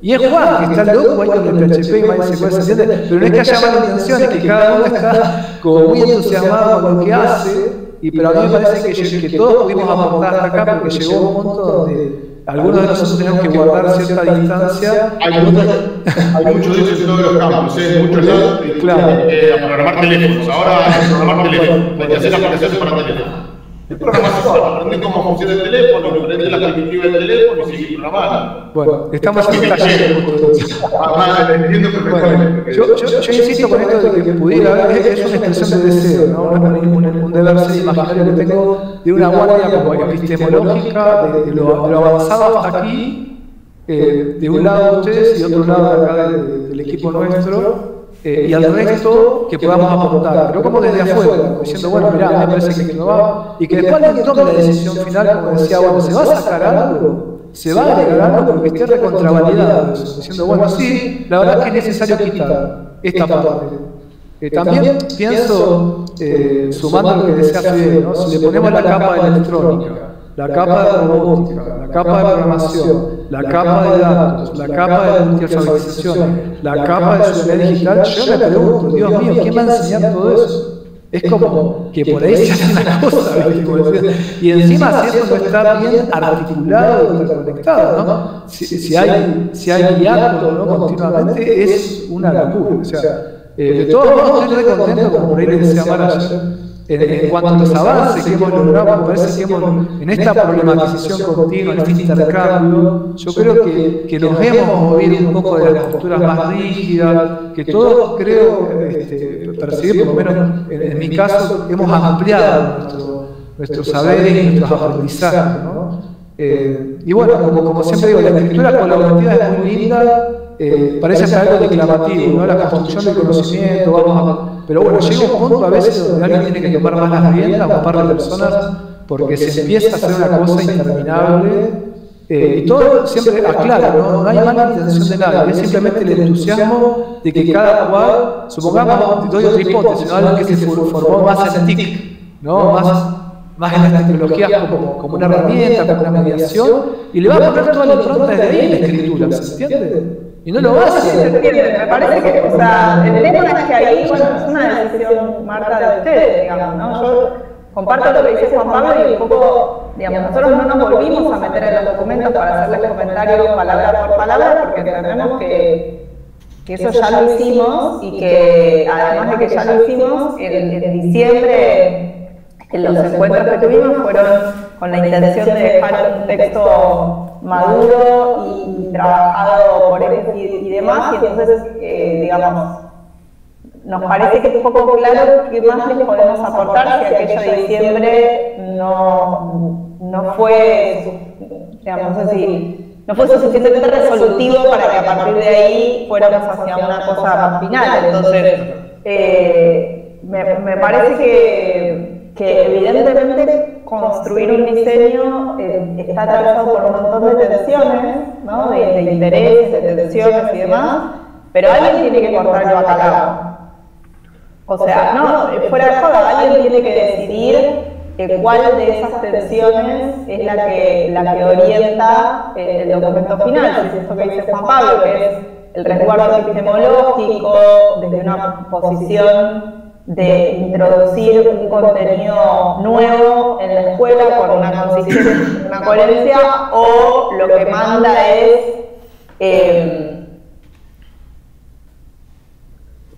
Y es Juan, que está loco ahí con el PHP y MySQL, ¿se entiende? Pero no es que haya mala intención, es que cada uno está como muy entusiasmado con lo que hace, y pero a mí me parece que, que todos pudimos aportar hasta acá porque llegó un punto donde algunos de nosotros tenemos que guardar cierta distancia. Hay, mucho, hay mucho de eso en todos los campos, ¿eh? muchos lados, eh, Claro. eh, a programar teléfonos. Ahora que programar teléfonos, hay que hacer aplicaciones para teléfonos. Es programación, aprender cómo funciona el teléfono, aprender la primitiva del teléfono y seguir programando. Bueno, estamos en el de eso. Ah, perfectamente. Yo, yo, yo insisto con esto de que pudiera haber, es, es una expresión de deseo, ¿no? No es un, un deber ser imaginario que tengo de una guardia como epistemológica, de, de lo, de lo avanzado hasta aquí, eh, de un lado de ustedes y otro lado de acá de- de- del equipo nuestro, eh, y al resto que podamos aportar, pero como desde afuera, diciendo, bueno, mirá, me parece que no va, y que después alguien tome la decisión final, como decía, bueno, ¿se va a sacar algo? ¿Se va a agregar algo? Porque esté recontravalidado diciendo, bueno, sí, la verdad es que es necesario quitar esta parte. Eh, también pienso, eh, sumando lo que decía Fidel, ¿no? si le ponemos la capa electrónica, la capa de robótica, la capa de programación, la capa de datos, la capa de multialfabetización, la capa de ciudadanía digital, yo me pregunto, Dios mío, ¿quién va a enseñar todo eso? Es como que por ahí se hace una cosa, y encima si eso no está bien articulado y interconectado, ¿no? Si, si hay, si hay hiato ¿no? continuamente, es una locura. O sea, eh, de todos modos, estoy re contento, como por ahí les decía Mara en, en cuanto a los avances que hemos logrado, me parece que hemos, en esta problematización continua, en este intercambio, yo creo que, que nos hemos movido un poco de las posturas más rígidas, que todos creo este, por lo menos en, en mi caso, hemos ampliado nuestro, nuestros saberes y nuestros aprendizajes. ¿no? Eh, y bueno, como, como siempre digo, la escritura colaborativa es muy linda, eh, parece ser algo declamativo, ¿no? la construcción del conocimiento, vamos a- pero bueno, llega un punto a veces donde alguien tiene que tomar más las riendas, un par de personas, porque se empieza a hacer una cosa interminable. eh, y todo siempre aclara, ¿no? no hay mala intención de nadie, es simplemente el entusiasmo de que cada cual, supongamos, doy otra hipótesis, ¿no? alguien que se for- formó más en TIC, ¿no? más, más en las tecnologías como, como una herramienta, como una mediación, y le va a poner toda la impronta desde ahí en la escritura, ¿se entiende? Y no lo va a Se entiende, me parece que, o sea, el tema es que ahí, bueno, es una decisión, Marta, de ustedes, digamos, ¿no? Yo comparto lo que dice Juan Pablo y un poco, digamos, nosotros no nos volvimos a meter en los documentos para hacerles comentarios palabra por palabra, porque entendemos que, que eso ya lo hicimos y que, además de que ya lo hicimos, en, en diciembre en los encuentros que tuvimos fueron con la intención de dejar un texto maduro y trabajado por él y, y demás, y entonces, eh, digamos, nos parece que es poco claro qué más les podemos aportar si aquello de diciembre no, no fue, digamos así, no fue suficientemente resolutivo para que a partir de ahí fuéramos hacia una cosa más final. Entonces, eh, me, me, parece que, que, evidentemente construir un diseño eh, está atravesado por un montón de tensiones, ¿no? de, de intereses, de tensiones y demás, pero alguien tiene que cortarlo a cabo. O sea, no, fuera de joda, alguien tiene que decidir cuál de esas tensiones es la que, la que orienta el documento final, si es esto que dice Juan Pablo, que es el resguardo epistemológico desde una posición de introducir un contenido nuevo en la escuela con una consistencia, una coherencia, o lo que manda es eh,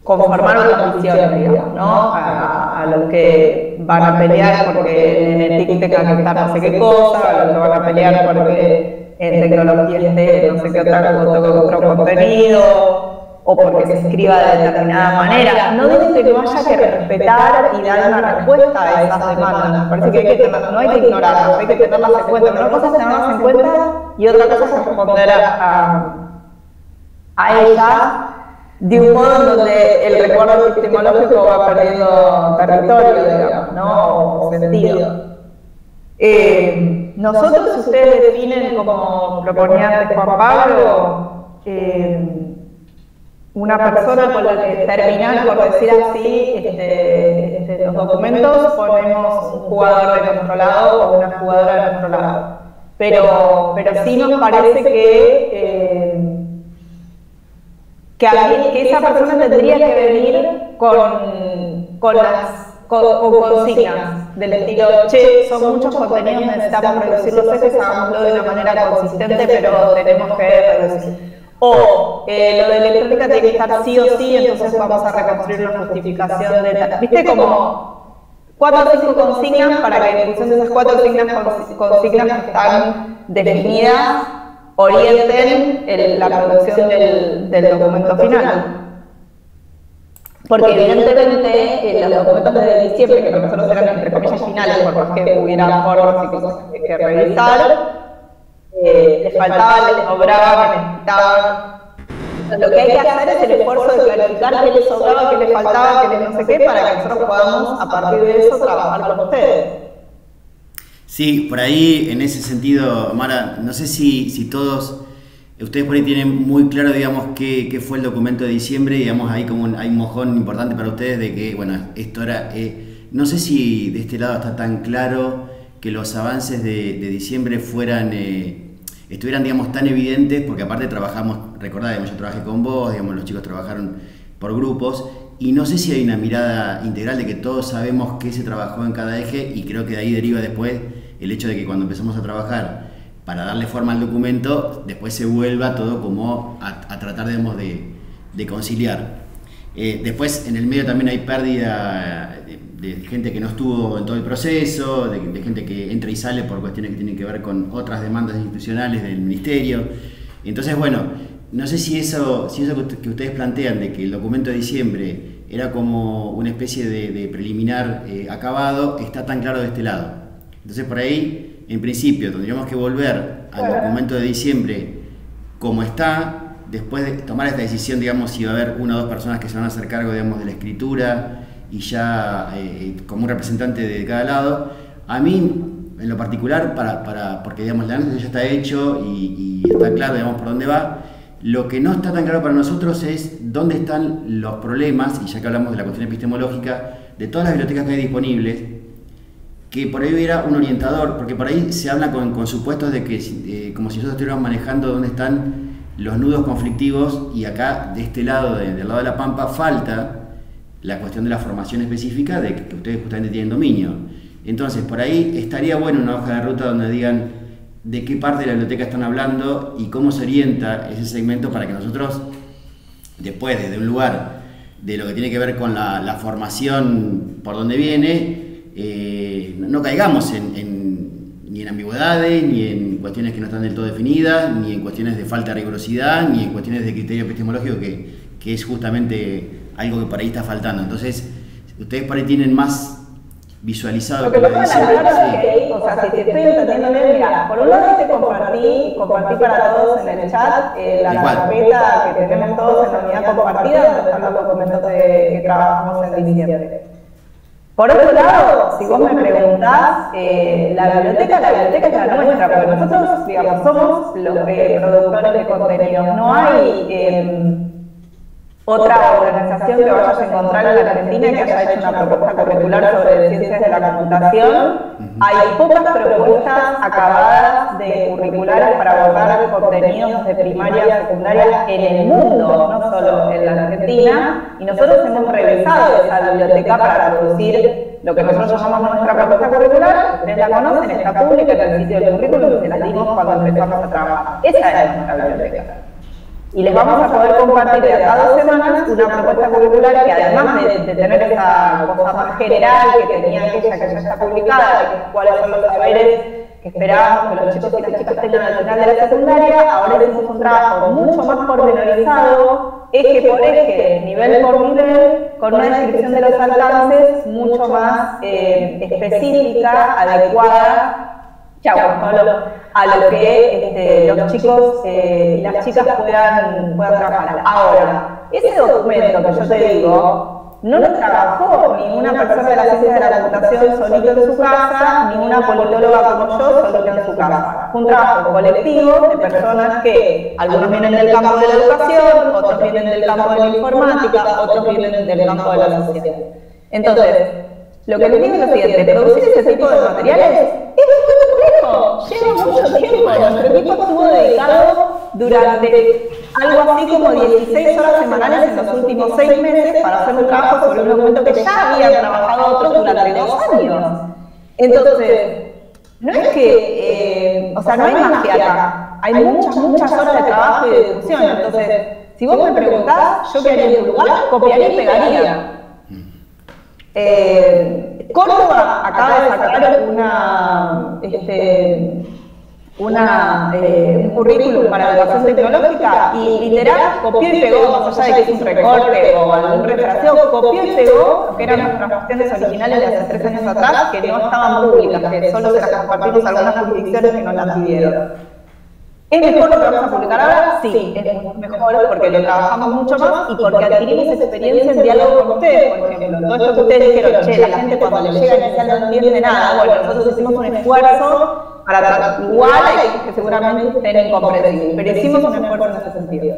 conformar otras visiones, digamos, ¿no? A, a, los que van a pelear porque en el TIC tenga que estar no sé qué cosa, a los que van a pelear porque en tecnología esté no sé qué otra, otro, otro contenido, o porque se escriba de determinada manera. No digo que no haya que respetar y dar una respuesta a esas demandas. Me parece que, hay que tener, no hay que ignorarlas, hay que tenerlas en cuenta. Pero una cosa es tenerlas en cuenta y otra cosa es responder a, a, ellas de un modo donde el recuerdo epistemológico va perdiendo territorio, digamos, ¿no? o sentido. Eh, nosotros, ustedes definen como proponía Juan Pablo, eh, una persona con la que terminar, por decir así, este, este, los documentos, ponemos un jugador de nuestro lado o una jugadora de nuestro lado. Pero, pero sí nos parece que eh, que, que esa persona tendría que venir con, con las con, consignas del estilo, che, son muchos contenidos, necesitamos reducir los ejes, hagámoslo de una manera consistente, pero tenemos que reducir. O eh, lo de la electrónica tiene que estar sí o sí, entonces vamos a reconstruir la justificación de tal. ¿Viste como cuatro o cinco consignas para que en función de esas cuatro o consignas que están definidas orienten el, la producción del, del, documento final. Porque evidentemente eh, los documentos de diciembre, que nosotros eran entre comillas finales, por más que hubiera formas y cosas que, revisar, eh, les faltaba, les sobraba, que necesitaban. Lo que hay que hacer es el esfuerzo de clarificar qué les sobraba, qué les faltaba, qué les no sé qué, para que nosotros podamos, a partir de eso, trabajar con ustedes. Sí, por ahí, en ese sentido, Mara, no sé si, si todos, ustedes por ahí tienen muy claro, digamos, qué, fue el documento de diciembre, digamos, ahí como un, hay mojón importante para ustedes de que, bueno, esto era, eh, no sé si de este lado está tan claro que los avances de, de diciembre fueran, eh, estuvieran, digamos, tan evidentes, porque aparte trabajamos, recordad, digamos, yo trabajé con vos, digamos, los chicos trabajaron por grupos, y no sé si hay una mirada integral de que todos sabemos qué se trabajó en cada eje y creo que de ahí deriva después el hecho de que cuando empezamos a trabajar para darle forma al documento, después se vuelva todo como a, tratar de conciliar. Eh, después en el medio también hay pérdida de, gente que no estuvo en todo el proceso, de, de, gente que entra y sale por cuestiones que tienen que ver con otras demandas institucionales del ministerio. Entonces, bueno, no sé si eso, si eso que ustedes plantean de que el documento de diciembre era como una especie de, preliminar eh, acabado, está tan claro de este lado. Entonces por ahí, en principio, tendríamos que volver al documento de diciembre como está, después de tomar esta decisión, digamos, si va a haber una o dos personas que se van a hacer cargo, digamos, de la escritura y ya eh, como un representante de cada lado. A mí, en lo particular, para, para porque digamos, el análisis ya está hecho y, está claro, digamos, por dónde va, lo que no está tan claro para nosotros es dónde están los problemas, y ya que hablamos de la cuestión epistemológica, de todas las bibliotecas que hay disponibles, que por ahí hubiera un orientador, porque por ahí se habla con, supuestos de que, eh, como si nosotros estuviéramos manejando dónde están los nudos conflictivos, y acá, de este lado, del lado de la Pampa, falta la cuestión de la formación específica de que ustedes justamente tienen dominio. Entonces, por ahí estaría bueno una hoja de ruta donde digan de qué parte de la biblioteca están hablando y cómo se orienta ese segmento para que nosotros, después desde un lugar de lo que tiene que ver con la, formación por donde viene, eh, no caigamos en, ni en ambigüedades, ni en cuestiones que no están del todo definidas, ni en cuestiones de falta de rigurosidad, ni en cuestiones de criterio epistemológico que, que es justamente algo que por ahí está faltando. Entonces, ustedes por ahí tienen más visualizado Lo que pasa es que, o sea, si te estoy entendiendo bien, mira, por un lado te compartí, compartí para todos en el chat eh, la carpeta que tenemos todos en la unidad compartida, donde están los documentos de, que trabajamos en diciembre. Por otro lado, si vos me preguntás, eh, la biblioteca, la biblioteca es la nuestra, porque nosotros, digamos, somos los eh, productores de contenido. No hay eh, otra organización que vayas a encontrar en la Argentina que haya hecho una propuesta curricular sobre ciencias de la computación. Hay pocas propuestas acabadas de curriculares para abordar contenidos de primaria y secundaria en el mundo, no solo en la Argentina. Y nosotros hemos revisado esa biblioteca para producir lo que nosotros llamamos nuestra propuesta curricular. Ustedes la conocen, está pública en el sitio del currículum se la dimos cuando empezamos a trabajar. Esa es nuestra biblioteca. Y les vamos a poder compartir cada dos semanas una propuesta curricular que además de, tener esa cosa más general que tenía aquella que ya está publicada, que es cuáles son los saberes que esperábamos que los chicos y las chicas tengan al final de la secundaria, ahora hicimos un trabajo mucho más pormenorizado, eje por eje, nivel por nivel, con una descripción de los alcances mucho más eh, específica, adecuada a lo que este, los chicos eh, y las chicas puedan, puedan trabajar. Ahora, ese documento que yo te digo, no lo trabajó ninguna persona de la ciencia de la computación solito en su casa, ninguna politóloga como yo solito en su casa. Fue un trabajo colectivo de personas que algunos vienen del campo de la educación, otros vienen del campo de la informática, otros vienen del campo de la sociedad. Entonces, lo que les digo es lo siguiente, producir ese tipo de materiales es muy complejo, lleva mucho tiempo. Nuestro equipo estuvo dedicado durante algo así como 16 horas semanales en los últimos 6 meses para hacer un trabajo sobre un documento que ya habían trabajado otros durante dos años. Entonces, no es que, eh, o sea, no hay magia acá. Hay muchas, muchas horas de trabajo y de discusión. Entonces, si vos me preguntás, yo qué haría en tu lugar, copiaría y pegaría. Eh, Córdoba acaba de sacar una, este, una, eh, un currículum para educación tecnológica y literal copió y pegó, más allá de que es un recorte o algún refracción, copió y pegó, que eran nuestras cuestiones originales de hace tres años atrás, que no estaban públicas, que solo se las compartimos algunas jurisdicciones que no las pidieron. ¿Es mejor lo que vamos a publicar ahora? Sí, es mejor porque lo trabajamos mucho más y porque adquirimos experiencia en diálogo con ustedes, por ejemplo. Todo esto que ustedes dijeron, che, la gente cuando le llega inicial no entiende nada. Bueno, nosotros hicimos un esfuerzo para igual hay que seguramente estén incomprensibles, pero hicimos un esfuerzo en ese sentido.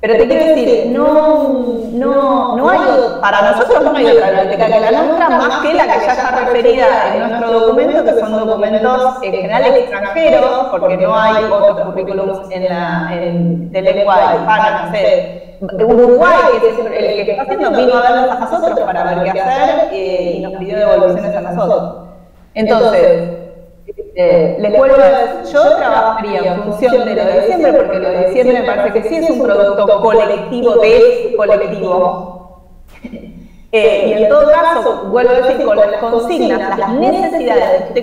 Pero te quiero decir, no, no, no hay, para nosotros no hay otra biblioteca que la nuestra, más que la que ya está referida en nuestro documento, que son documentos en general extranjeros, porque no hay otros currículums en la, en, de lengua hispana, no sé. Uruguay, que es el que está haciendo, vino a vernos a nosotros para ver qué hacer eh, y nos pidió devoluciones a nosotros. Entonces, eh, les vuelvo a decir, yo trabajaría en función de lo de diciembre, porque lo de diciembre me parece que sí es un producto colectivo de colectivo. Eh, y en todo caso, vuelvo a decir, con las consignas, las necesidades que,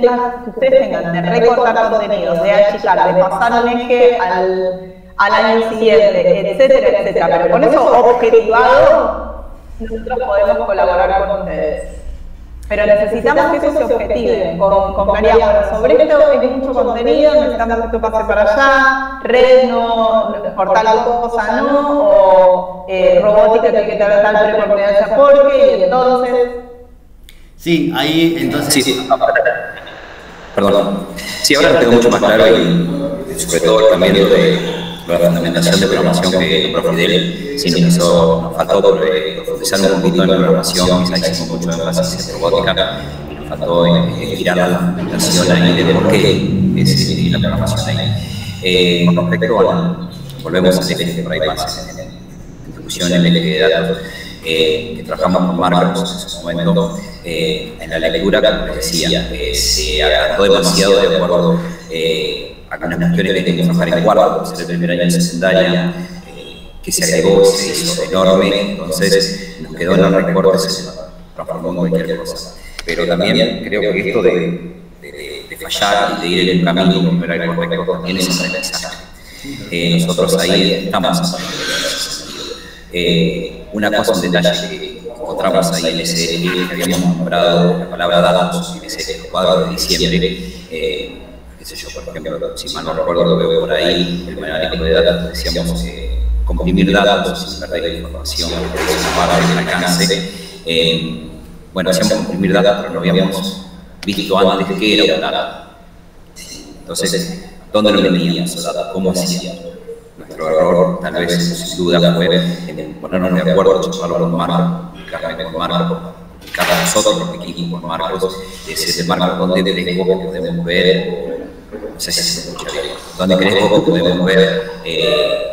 ustedes tengan de recortar contenidos, de achicar, de pasar un eje al, al año siguiente, etcétera, etcétera. Pero con eso objetivado, nosotros podemos colaborar con ustedes. Pero necesitamos que eso se objetive con, con María. sobre esto es mucho contenido, necesitamos que esto pase para allá, red no, por tal cosa no, o eh, robótica tiene que tener tal preponderancia porque, y entonces... Sí, ahí entonces... Sí, perdón. Sí, ahora lo tengo mucho más claro y sobre todo también lo de la fundamentación de programación que profe Fidel sí nos hizo, nos faltó profundizar un poquito en la programación, quizá hicimos mucho énfasis en robótica, nos faltó eh, girar la fundamentación ahí de por qué es la programación ahí. Eh, con respecto a, volvemos al eje por ahí más en discusión en el eje de datos, eh, que trabajamos con Marcos en su momento, eh, en la lectura, como les decía, eh, se agrandó demasiado de acuerdo eh, algunas cuestiones que tenemos que trabajar en cuarto, ser el primer año de secundaria, eh, que se agregó, se hizo enorme, entonces nos quedó en los recortes, se transformó en cualquier cosa. Pero también creo que esto de, de, fallar y de ir en un camino no era el correcto también es aprendizaje. Eh, nosotros ahí estamos Eh, una cosa, un detalle que encontramos ahí en ese que habíamos nombrado la palabra datos en ese cuadro de diciembre, eh, sé yo, por ejemplo, si mal no recuerdo lo veo por ahí, el manual de datos, decíamos eh, comprimir datos perder la información, que es del alcance. Eh, bueno, hacíamos comprimir datos, pero no habíamos visto antes qué era un dato. Entonces, ¿dónde lo datos? ¿Cómo hacíamos? Nuestro error, tal vez, sin duda, fue en ponernos de acuerdo, charlarlo con Marco, Carmen con Marco, cada nosotros, los equipos Marcos, decirle, Marco, ¿dónde crees vos que podemos ver? No sé si se escucha bien. ¿Dónde crees vos que podemos ver? Eh,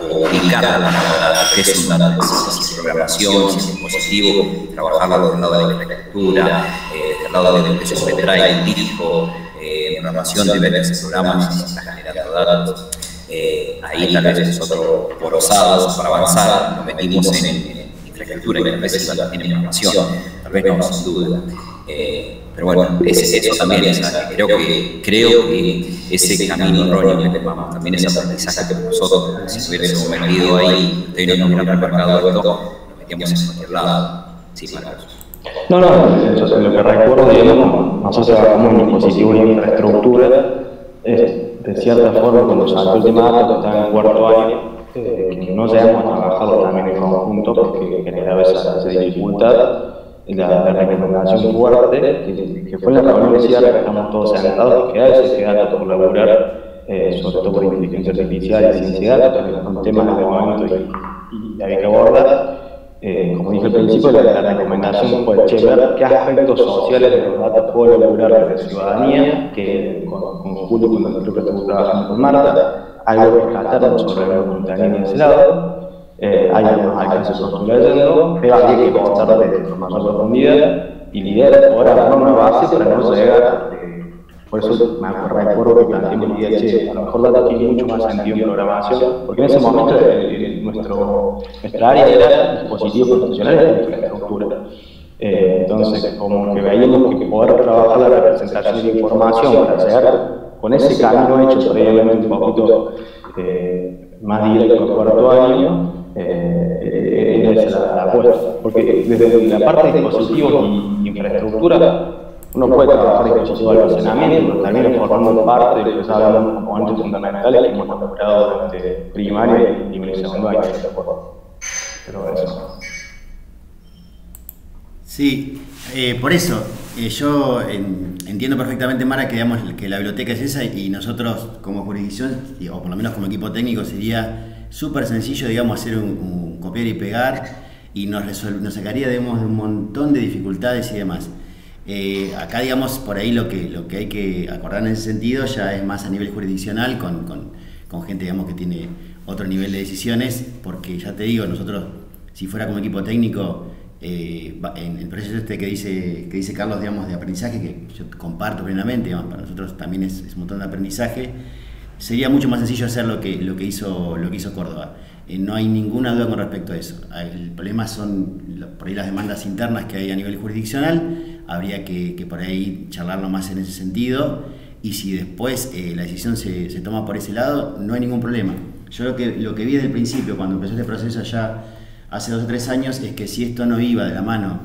o ubicar la qué es un dato, si es programación, si es dispositivo, trabajarlo del lado de la infraestructura, eh, del lado de lo que se trae el disco, eh, programación de ver ese programa, si está generando datos. Eh, ahí tal vez nosotros, por osados, para avanzar, nos metimos en, en infraestructura y a veces también en programación, tal vez sin duda. Eh, pero bueno, ese, eso también es, creo que, creo que ese camino erróneo que tomamos, también ese aprendizaje que nosotros, si hubiésemos metido ahí, ustedes no hubieran remarcado esto, nos metíamos en cualquier lado. Sí. No, no, eso es lo que recuerdo, digamos, nosotros trabajamos en dispositivos de infraestructura, de cierta forma, cuando saltó el tema que estaba en cuarto año, eh, que no hayamos trabajado también en conjunto porque generaba esa dificultad, la, la recomendación fuerte, que, que fue la reunión que estamos todos sentados, que queda datos por laburar, eh, sobre todo por inteligencia artificial y ciencia de datos, que son temas de momento y, y hay que abordar. Eh, como dije al principio, la, la recomendación fue che, ver qué aspectos sociales de los datos puedo lograr desde ciudadanía, que con, con Julio, cuando creo que estuvo trabajando con Marta, algo que rescatar sobre la voluntariedad en ese lado. Eh, hay que estoy leyendo, pero hay que contar de mayor profundidad y liderar ahora una base para no llegar. Eh, por eso me recuerdo que planteamos la idea, che, a lo mejor data tiene mucho más sentido en programación, porque en ese momento el, nuestro, nuestra área era dispositivos profesionales de infraestructura. Eh, entonces, como que veíamos que poder trabajar la representación de información para llegar con ese camino hecho previamente un poquito eh, más directo al cuarto año, eh, era esa la, la apuesta. Porque desde la parte de dispositivos y infraestructura, uno puede trabajar dispositivos de almacenamiento, pero también formando parte de lo que se habla de componentes fundamentales que hemos logrado durante primaria y segundo año. Pero eso. Sí, eh, por eso, eh, yo en, entiendo perfectamente, Mara, que, digamos, que la biblioteca es esa y nosotros como jurisdicción, o por lo menos como equipo técnico, sería súper sencillo, digamos, hacer un, copiar y pegar y nos, nos sacaría, de un montón de dificultades y demás. Eh, acá, digamos, por ahí lo que, lo que hay que acordar en ese sentido ya es más a nivel jurisdiccional, con, con, con gente, digamos, que tiene otro nivel de decisiones, porque ya te digo, nosotros, si fuera como equipo técnico, eh, en el proceso este que dice, que dice Carlos, digamos, de aprendizaje, que yo comparto plenamente, digamos, para nosotros también es, es, un montón de aprendizaje, sería mucho más sencillo hacer lo que, lo que, hizo, lo que hizo Córdoba. Eh, no hay ninguna duda con respecto a eso. El problema son por ahí las demandas internas que hay a nivel jurisdiccional, habría que, que por ahí charlarlo más en ese sentido, y si después eh, la decisión se, se, toma por ese lado, no hay ningún problema. Yo lo que, lo que vi desde el principio, cuando empezó este proceso ya hace dos o tres años es que si esto no iba de la mano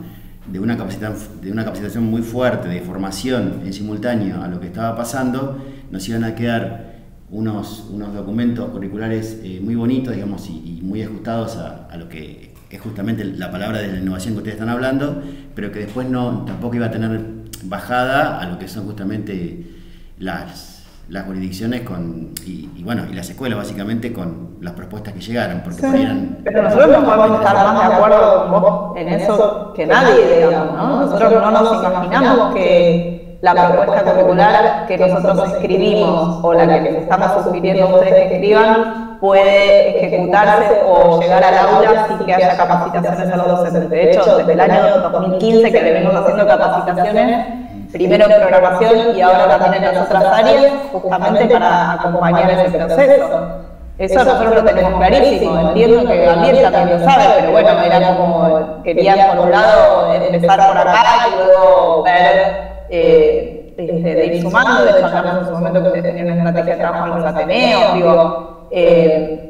de una, de una capacitación muy fuerte, de formación en simultáneo a lo que estaba pasando, nos iban a quedar unos, unos documentos curriculares eh, muy bonitos digamos, y, y muy ajustados a, a, lo que es justamente la palabra de la innovación que ustedes están hablando, pero que después no, tampoco iba a tener bajada a lo que son justamente las, las jurisdicciones con, y, y, bueno, y las escuelas básicamente con las propuestas que llegaran. Porque sí, eran... Pero nosotros no podemos estar más de acuerdo con vos en eso que nadie, digamos, ¿no? Nosotros no nos imaginamos que la propuesta curricular que nosotros escribimos o la que les estamos sugiriendo a ustedes que escriban puede ejecutarse o llegar al aula sin que haya capacitaciones a los docentes. De hecho, desde el año 2015 que venimos haciendo capacitaciones, primero en programación y ahora también en las otras áreas, justamente para acompañar ese proceso. Eso nosotros lo tenemos clarísimo, entiendo que Gabriel también lo sabe, pero bueno, era como querían por un lado empezar por acá y luego ver eh, de, de, ir sumando, de hecho hablamos en su momento que tenían una estrategia de trabajo en los Ateneos, digo, eh,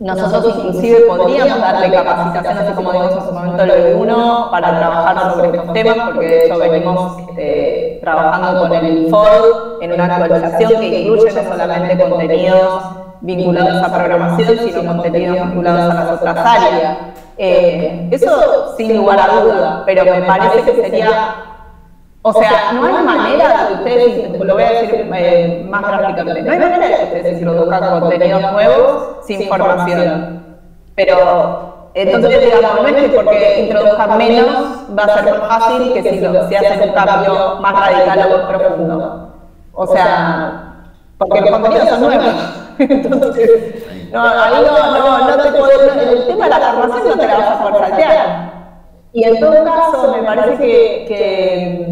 nosotros inclusive podríamos darle capacitación, así como dimos en su momento el uno, para trabajar sobre estos temas, porque de hecho venimos este, trabajando con el INFOD en una actualización que incluye no solamente contenidos vinculados a programación, sino contenidos vinculados a las otras áreas. Eh, eso sin lugar a duda, pero me parece que sería o sea, no hay manera de ustedes, lo voy a decir eh, más gráficamente, no hay manera de ustedes introduzcan contenidos nuevos sin formación. Pero, entonces, digamos, no es que porque introduzcan menos va a ser más fácil que si, lo, si hacen un cambio más radical o más profundo. O sea, porque los contenidos son nuevos. Entonces, no, ahí no, no, no te puedo, el tema de la formación no te la vas a poder saltear. Y en todo caso, me parece que,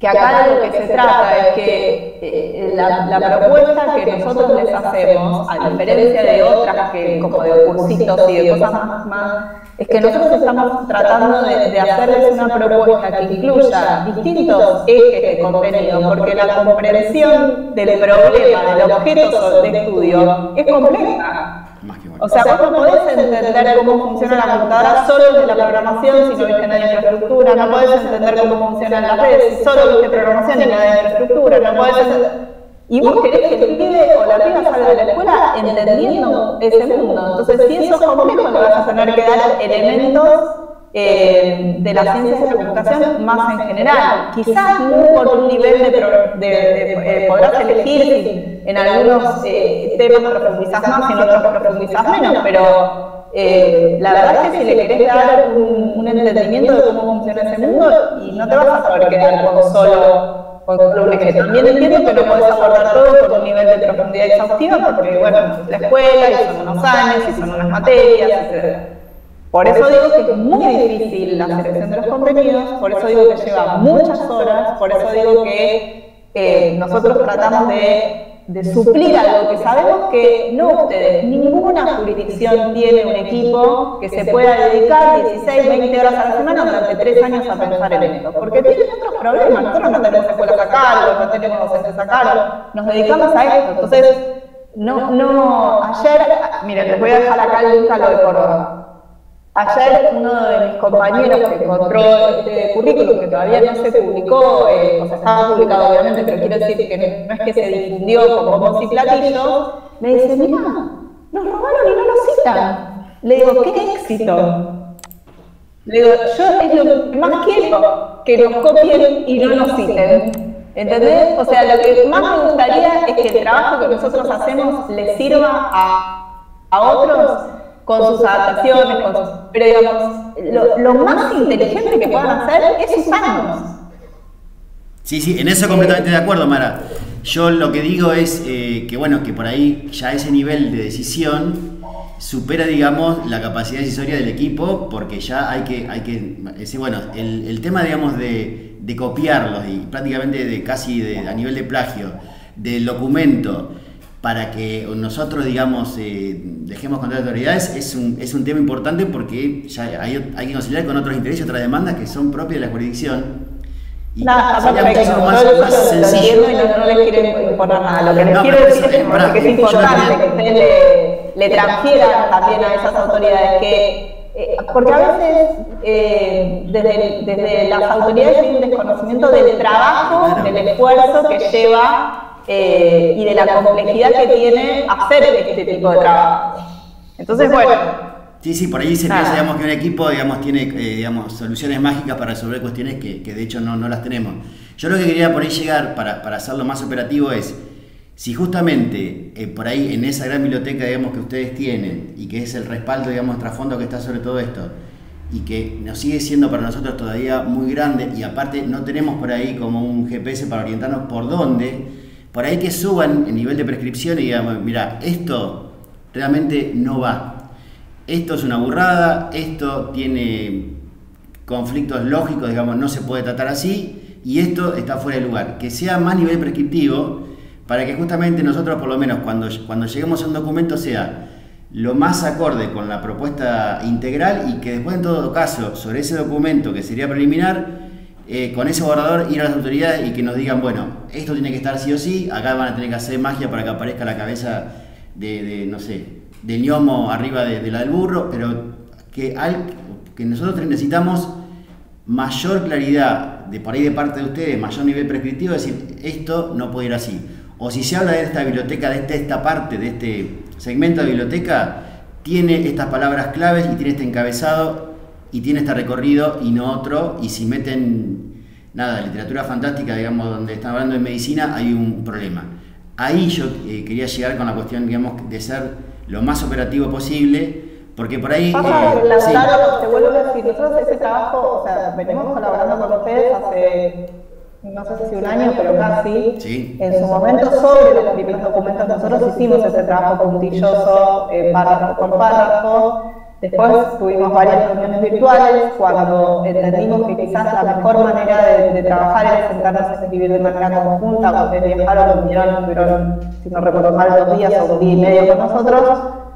que acá de lo que se trata es que eh, la, propuesta que nosotros les hacemos, a diferencia de otras que como de cursitos y de cosas más, más es que nosotros estamos tratando de, de, hacerles una propuesta que incluya distintos ejes de contenido, porque la comprensión del problema, del objeto de estudio, es compleja. O sea, vos no podés entender cómo funciona la computadora solo desde la programación si no viste nada de infraestructura, no podés entender cómo funcionan las redes si solo viste programación y nada de infraestructura, no podés. Y vos querés que el pibe o la piba salga de la escuela entendiendo ese mundo. Entonces, si eso es complejo, le vas a tener que dar elementos eh, de las ciencias de la computación más en general. Quizás no por un nivel de, de, eh, podrás elegir en algunos eh, temas profundizás más, en otros profundizás menos, pero la verdad es que si le querés dar un, un, entendimiento de cómo funciona ese mundo, y no te vas a poder quedar con solo con un eje. También entiendo que no podés abordar todo por un nivel de profundidad exhaustiva, porque bueno, la escuela, y son unos años, y son unas materias, etc. Por eso digo que es muy difícil la selección de los contenidos, por eso digo que lleva muchas horas, por eso digo que eh, nosotros tratamos de, de, suplir algo que sabemos que no ustedes, ninguna jurisdicción tiene un equipo que se pueda dedicar 16, 20 horas a la semana durante tres años a pensar en esto, porque tienen otros problemas, nosotros no tenemos escuelas a cargo, no tenemos docentes a cargo, nos dedicamos a esto, entonces, no, no, ayer, miren, les voy a dejar acá el link a lo de Córdoba. Ayer uno de mis compañeros que encontró este currículum, que todavía no se publicó, eh, o sea, estaba publicado obviamente, pero quiero decir que no, es que se difundió como voz y platillo, me dice, mira, nos robaron y no nos citan. Le digo, qué éxito. Le digo, yo es lo que más quiero, que nos copien y no nos citen. ¿Entendés? O sea, lo que más me gustaría es que el trabajo que nosotros hacemos le sirva a, a otros con sus adaptaciones, con sus, pero digamos, lo, lo, más inteligente que puedan hacer es usarnos. Sí, sí, en eso completamente de acuerdo, Mara. Yo lo que digo es eh, que, bueno, que por ahí ya ese nivel de decisión supera, digamos, la capacidad decisoria del equipo, porque ya hay que, hay que decir, bueno, el, el tema, digamos, de, de, copiarlos y prácticamente de casi de, a nivel de plagio del documento para que nosotros, digamos, eh, dejemos contar de autoridades, es un, es un tema importante porque ya hay, hay que conciliar con otros intereses y otras demandas que son propias de la jurisdicción. Y no, sería muchísimo más, más sencillo. Y no, no, les quiero imponer nada. Lo que les quiero decir es que es importante que ustedes le, le transfieran también a esas autoridades que eh, porque a veces eh, desde, desde, las autoridades hay un desconocimiento del trabajo, del esfuerzo que lleva eh, y de la complejidad que tiene hacer este tipo de trabajo. Entonces, bueno. Sí, sí, por ahí se piensa digamos, que un equipo digamos, tiene eh, digamos, soluciones mágicas para resolver cuestiones que, que, de hecho no, no las tenemos. Yo lo que quería por ahí llegar para, para hacerlo más operativo es, si justamente eh, por ahí en esa gran biblioteca digamos, que ustedes tienen y que es el respaldo, digamos, trasfondo que está sobre todo esto, y que nos sigue siendo para nosotros todavía muy grande y aparte no tenemos por ahí como un GPS para orientarnos por dónde, por ahí que suban el nivel de prescripción y digan, mira, esto realmente no va. Esto es una burrada, esto tiene conflictos lógicos, digamos, no se puede tratar así, y esto está fuera de lugar. Que sea más nivel prescriptivo para que justamente nosotros, por lo menos, cuando, cuando lleguemos a un documento, sea lo más acorde con la propuesta integral y que después, en todo caso, sobre ese documento que sería preliminar, eh, con ese borrador ir a las autoridades y que nos digan, bueno, esto tiene que estar sí o sí, acá van a tener que hacer magia para que aparezca la cabeza de, no sé, del ñomo arriba de, de la del burro, pero que, al, que nosotros necesitamos mayor claridad de por ahí de parte de ustedes, mayor nivel prescriptivo, es decir, esto no puede ir así. O si se habla de esta biblioteca, de esta parte, de este segmento de biblioteca, tiene estas palabras claves y tiene este encabezado y tiene este recorrido y no otro, y si meten, nada, literatura fantástica, digamos, donde están hablando de medicina, hay un problema. Ahí yo eh, quería llegar con la cuestión, digamos, de ser lo más operativo posible, porque por ahí... Pasa eh, la sí. te vuelvo a decir, nosotros ese trabajo, o sea, venimos colaborando con ustedes hace, no sé si un año, pero casi. Sí. En su momento, sobre los primeros documentos, nosotros hicimos ese trabajo puntilloso, eh, párrafo por párrafo. Después tuvimos varias reuniones virtuales cuando entendimos que quizás la mejor manera de, de trabajar era sentarnos a escribir de manera conjunta. Ustedes viajaron, vinieron, estuvieron, si no recuerdo mal, dos días o un día y medio con nosotros.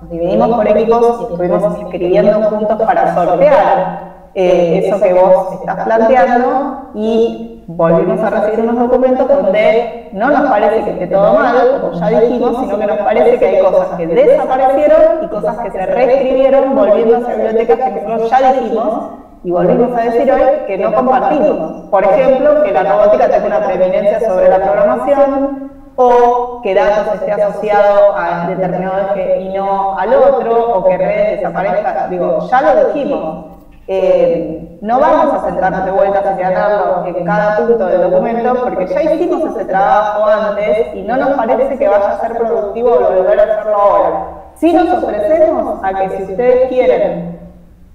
Nos dividimos por equipos y estuvimos escribiendo juntos para sortear eh, eso que vos estás planteando y volvimos a recibir unos documentos donde no nos parece que esté todo mal, como ya dijimos, sino que nos parece que hay cosas que desaparecieron y cosas que se reescribieron volviendo a bibliotecas que nosotros ya dijimos y volvimos a decir hoy que no compartimos. Por ejemplo, que la robótica tenga una preeminencia sobre la programación, o que datos esté asociado a determinado eje y no al otro, o que redes desaparezca. Digo, ya lo dijimos. Eh, no vamos a sentarnos de vuelta a señalarlo en cada punto del documento porque ya hicimos ese trabajo antes y no nos parece que vaya a ser productivo volver a hacerlo ahora. Si nos ofrecemos a que si ustedes quieren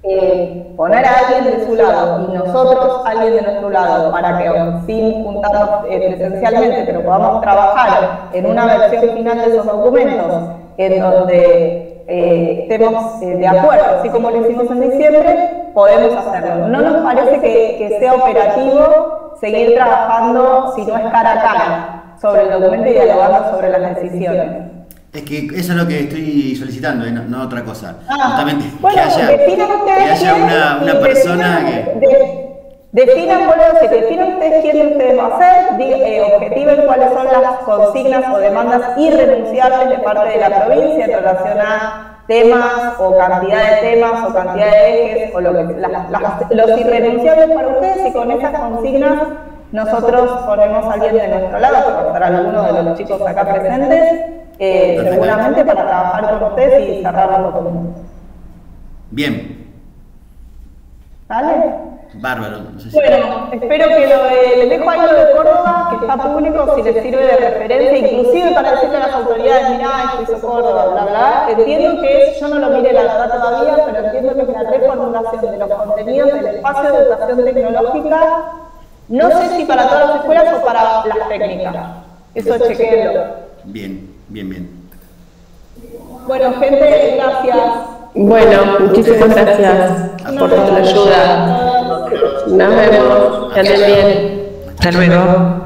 eh, poner a alguien de su lado y nosotros alguien de nuestro lado para que sin juntarnos eh, presencialmente pero podamos trabajar en una versión final de esos documentos en donde eh, estemos eh, de acuerdo, así como lo hicimos en diciembre, podemos hacerlo. No nos parece que, que sea operativo seguir trabajando si no es cara a cara sobre el documento y dialogando sobre las decisiones. Es que eso es lo que estoy solicitando, eh, no, no otra cosa. Ah, Justamente bueno, que haya, que haya una, una persona que... de- Definan, a decir, definan ustedes quién ustedes va a hacer, di- eh, objetiven cuáles son las consignas o demandas irrenunciables de parte de la provincia en relación a temas o cantidad de temas o cantidad de ejes o lo que, las- las- los irrenunciables para ustedes y con esas consignas nosotros ponemos a alguien de nuestro lado, que va a estar alguno de los chicos acá presentes, eh, seguramente para trabajar con ustedes y cerrar los documentos. Bien, ¿Vale? Bárbaro. No sé si- Bueno, espero que lo de, les dejo algo de Córdoba, que está público, si les sirve de referencia, inclusive para decirle a las autoridades, mirá, esto hizo Córdoba, bla, bla. Entiendo que es, yo no lo mire la verdad todavía, pero entiendo que es la reformulación de los contenidos del espacio de educación tecnológica, no sé si para todas las escuelas o para las técnicas. Eso chequéenlo. Bien, bien, bien. Bueno, gente, gracias. Bueno, muchísimas gracias por tu ayuda. Nos vemos. Que anden bien. Hasta luego.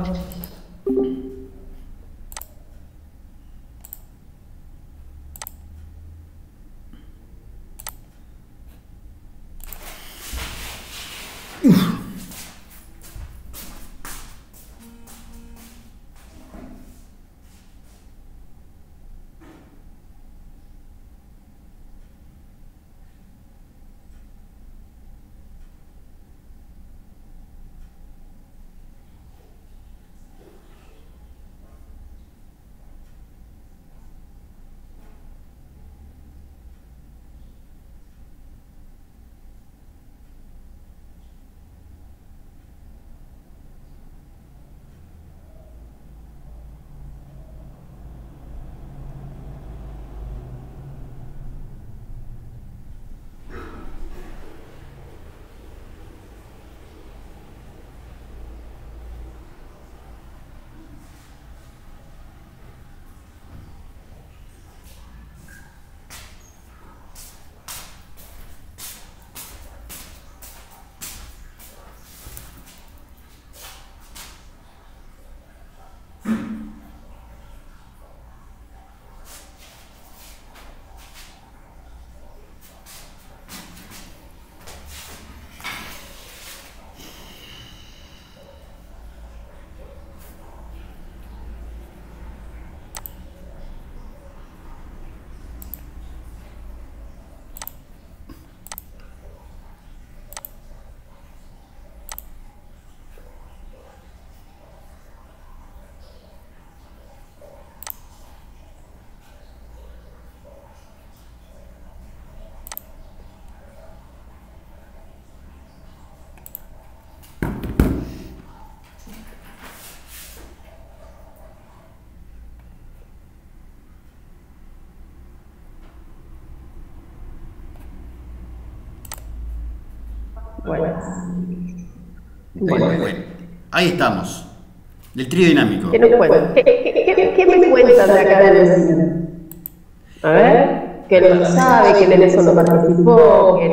Bueno. Bueno, ahí estamos. Del trío dinámico. ¿Qué? ¿Qué, qué, qué, qué me cuentan de acá del vecino? A ver, que no sabe, que en eso no participó, que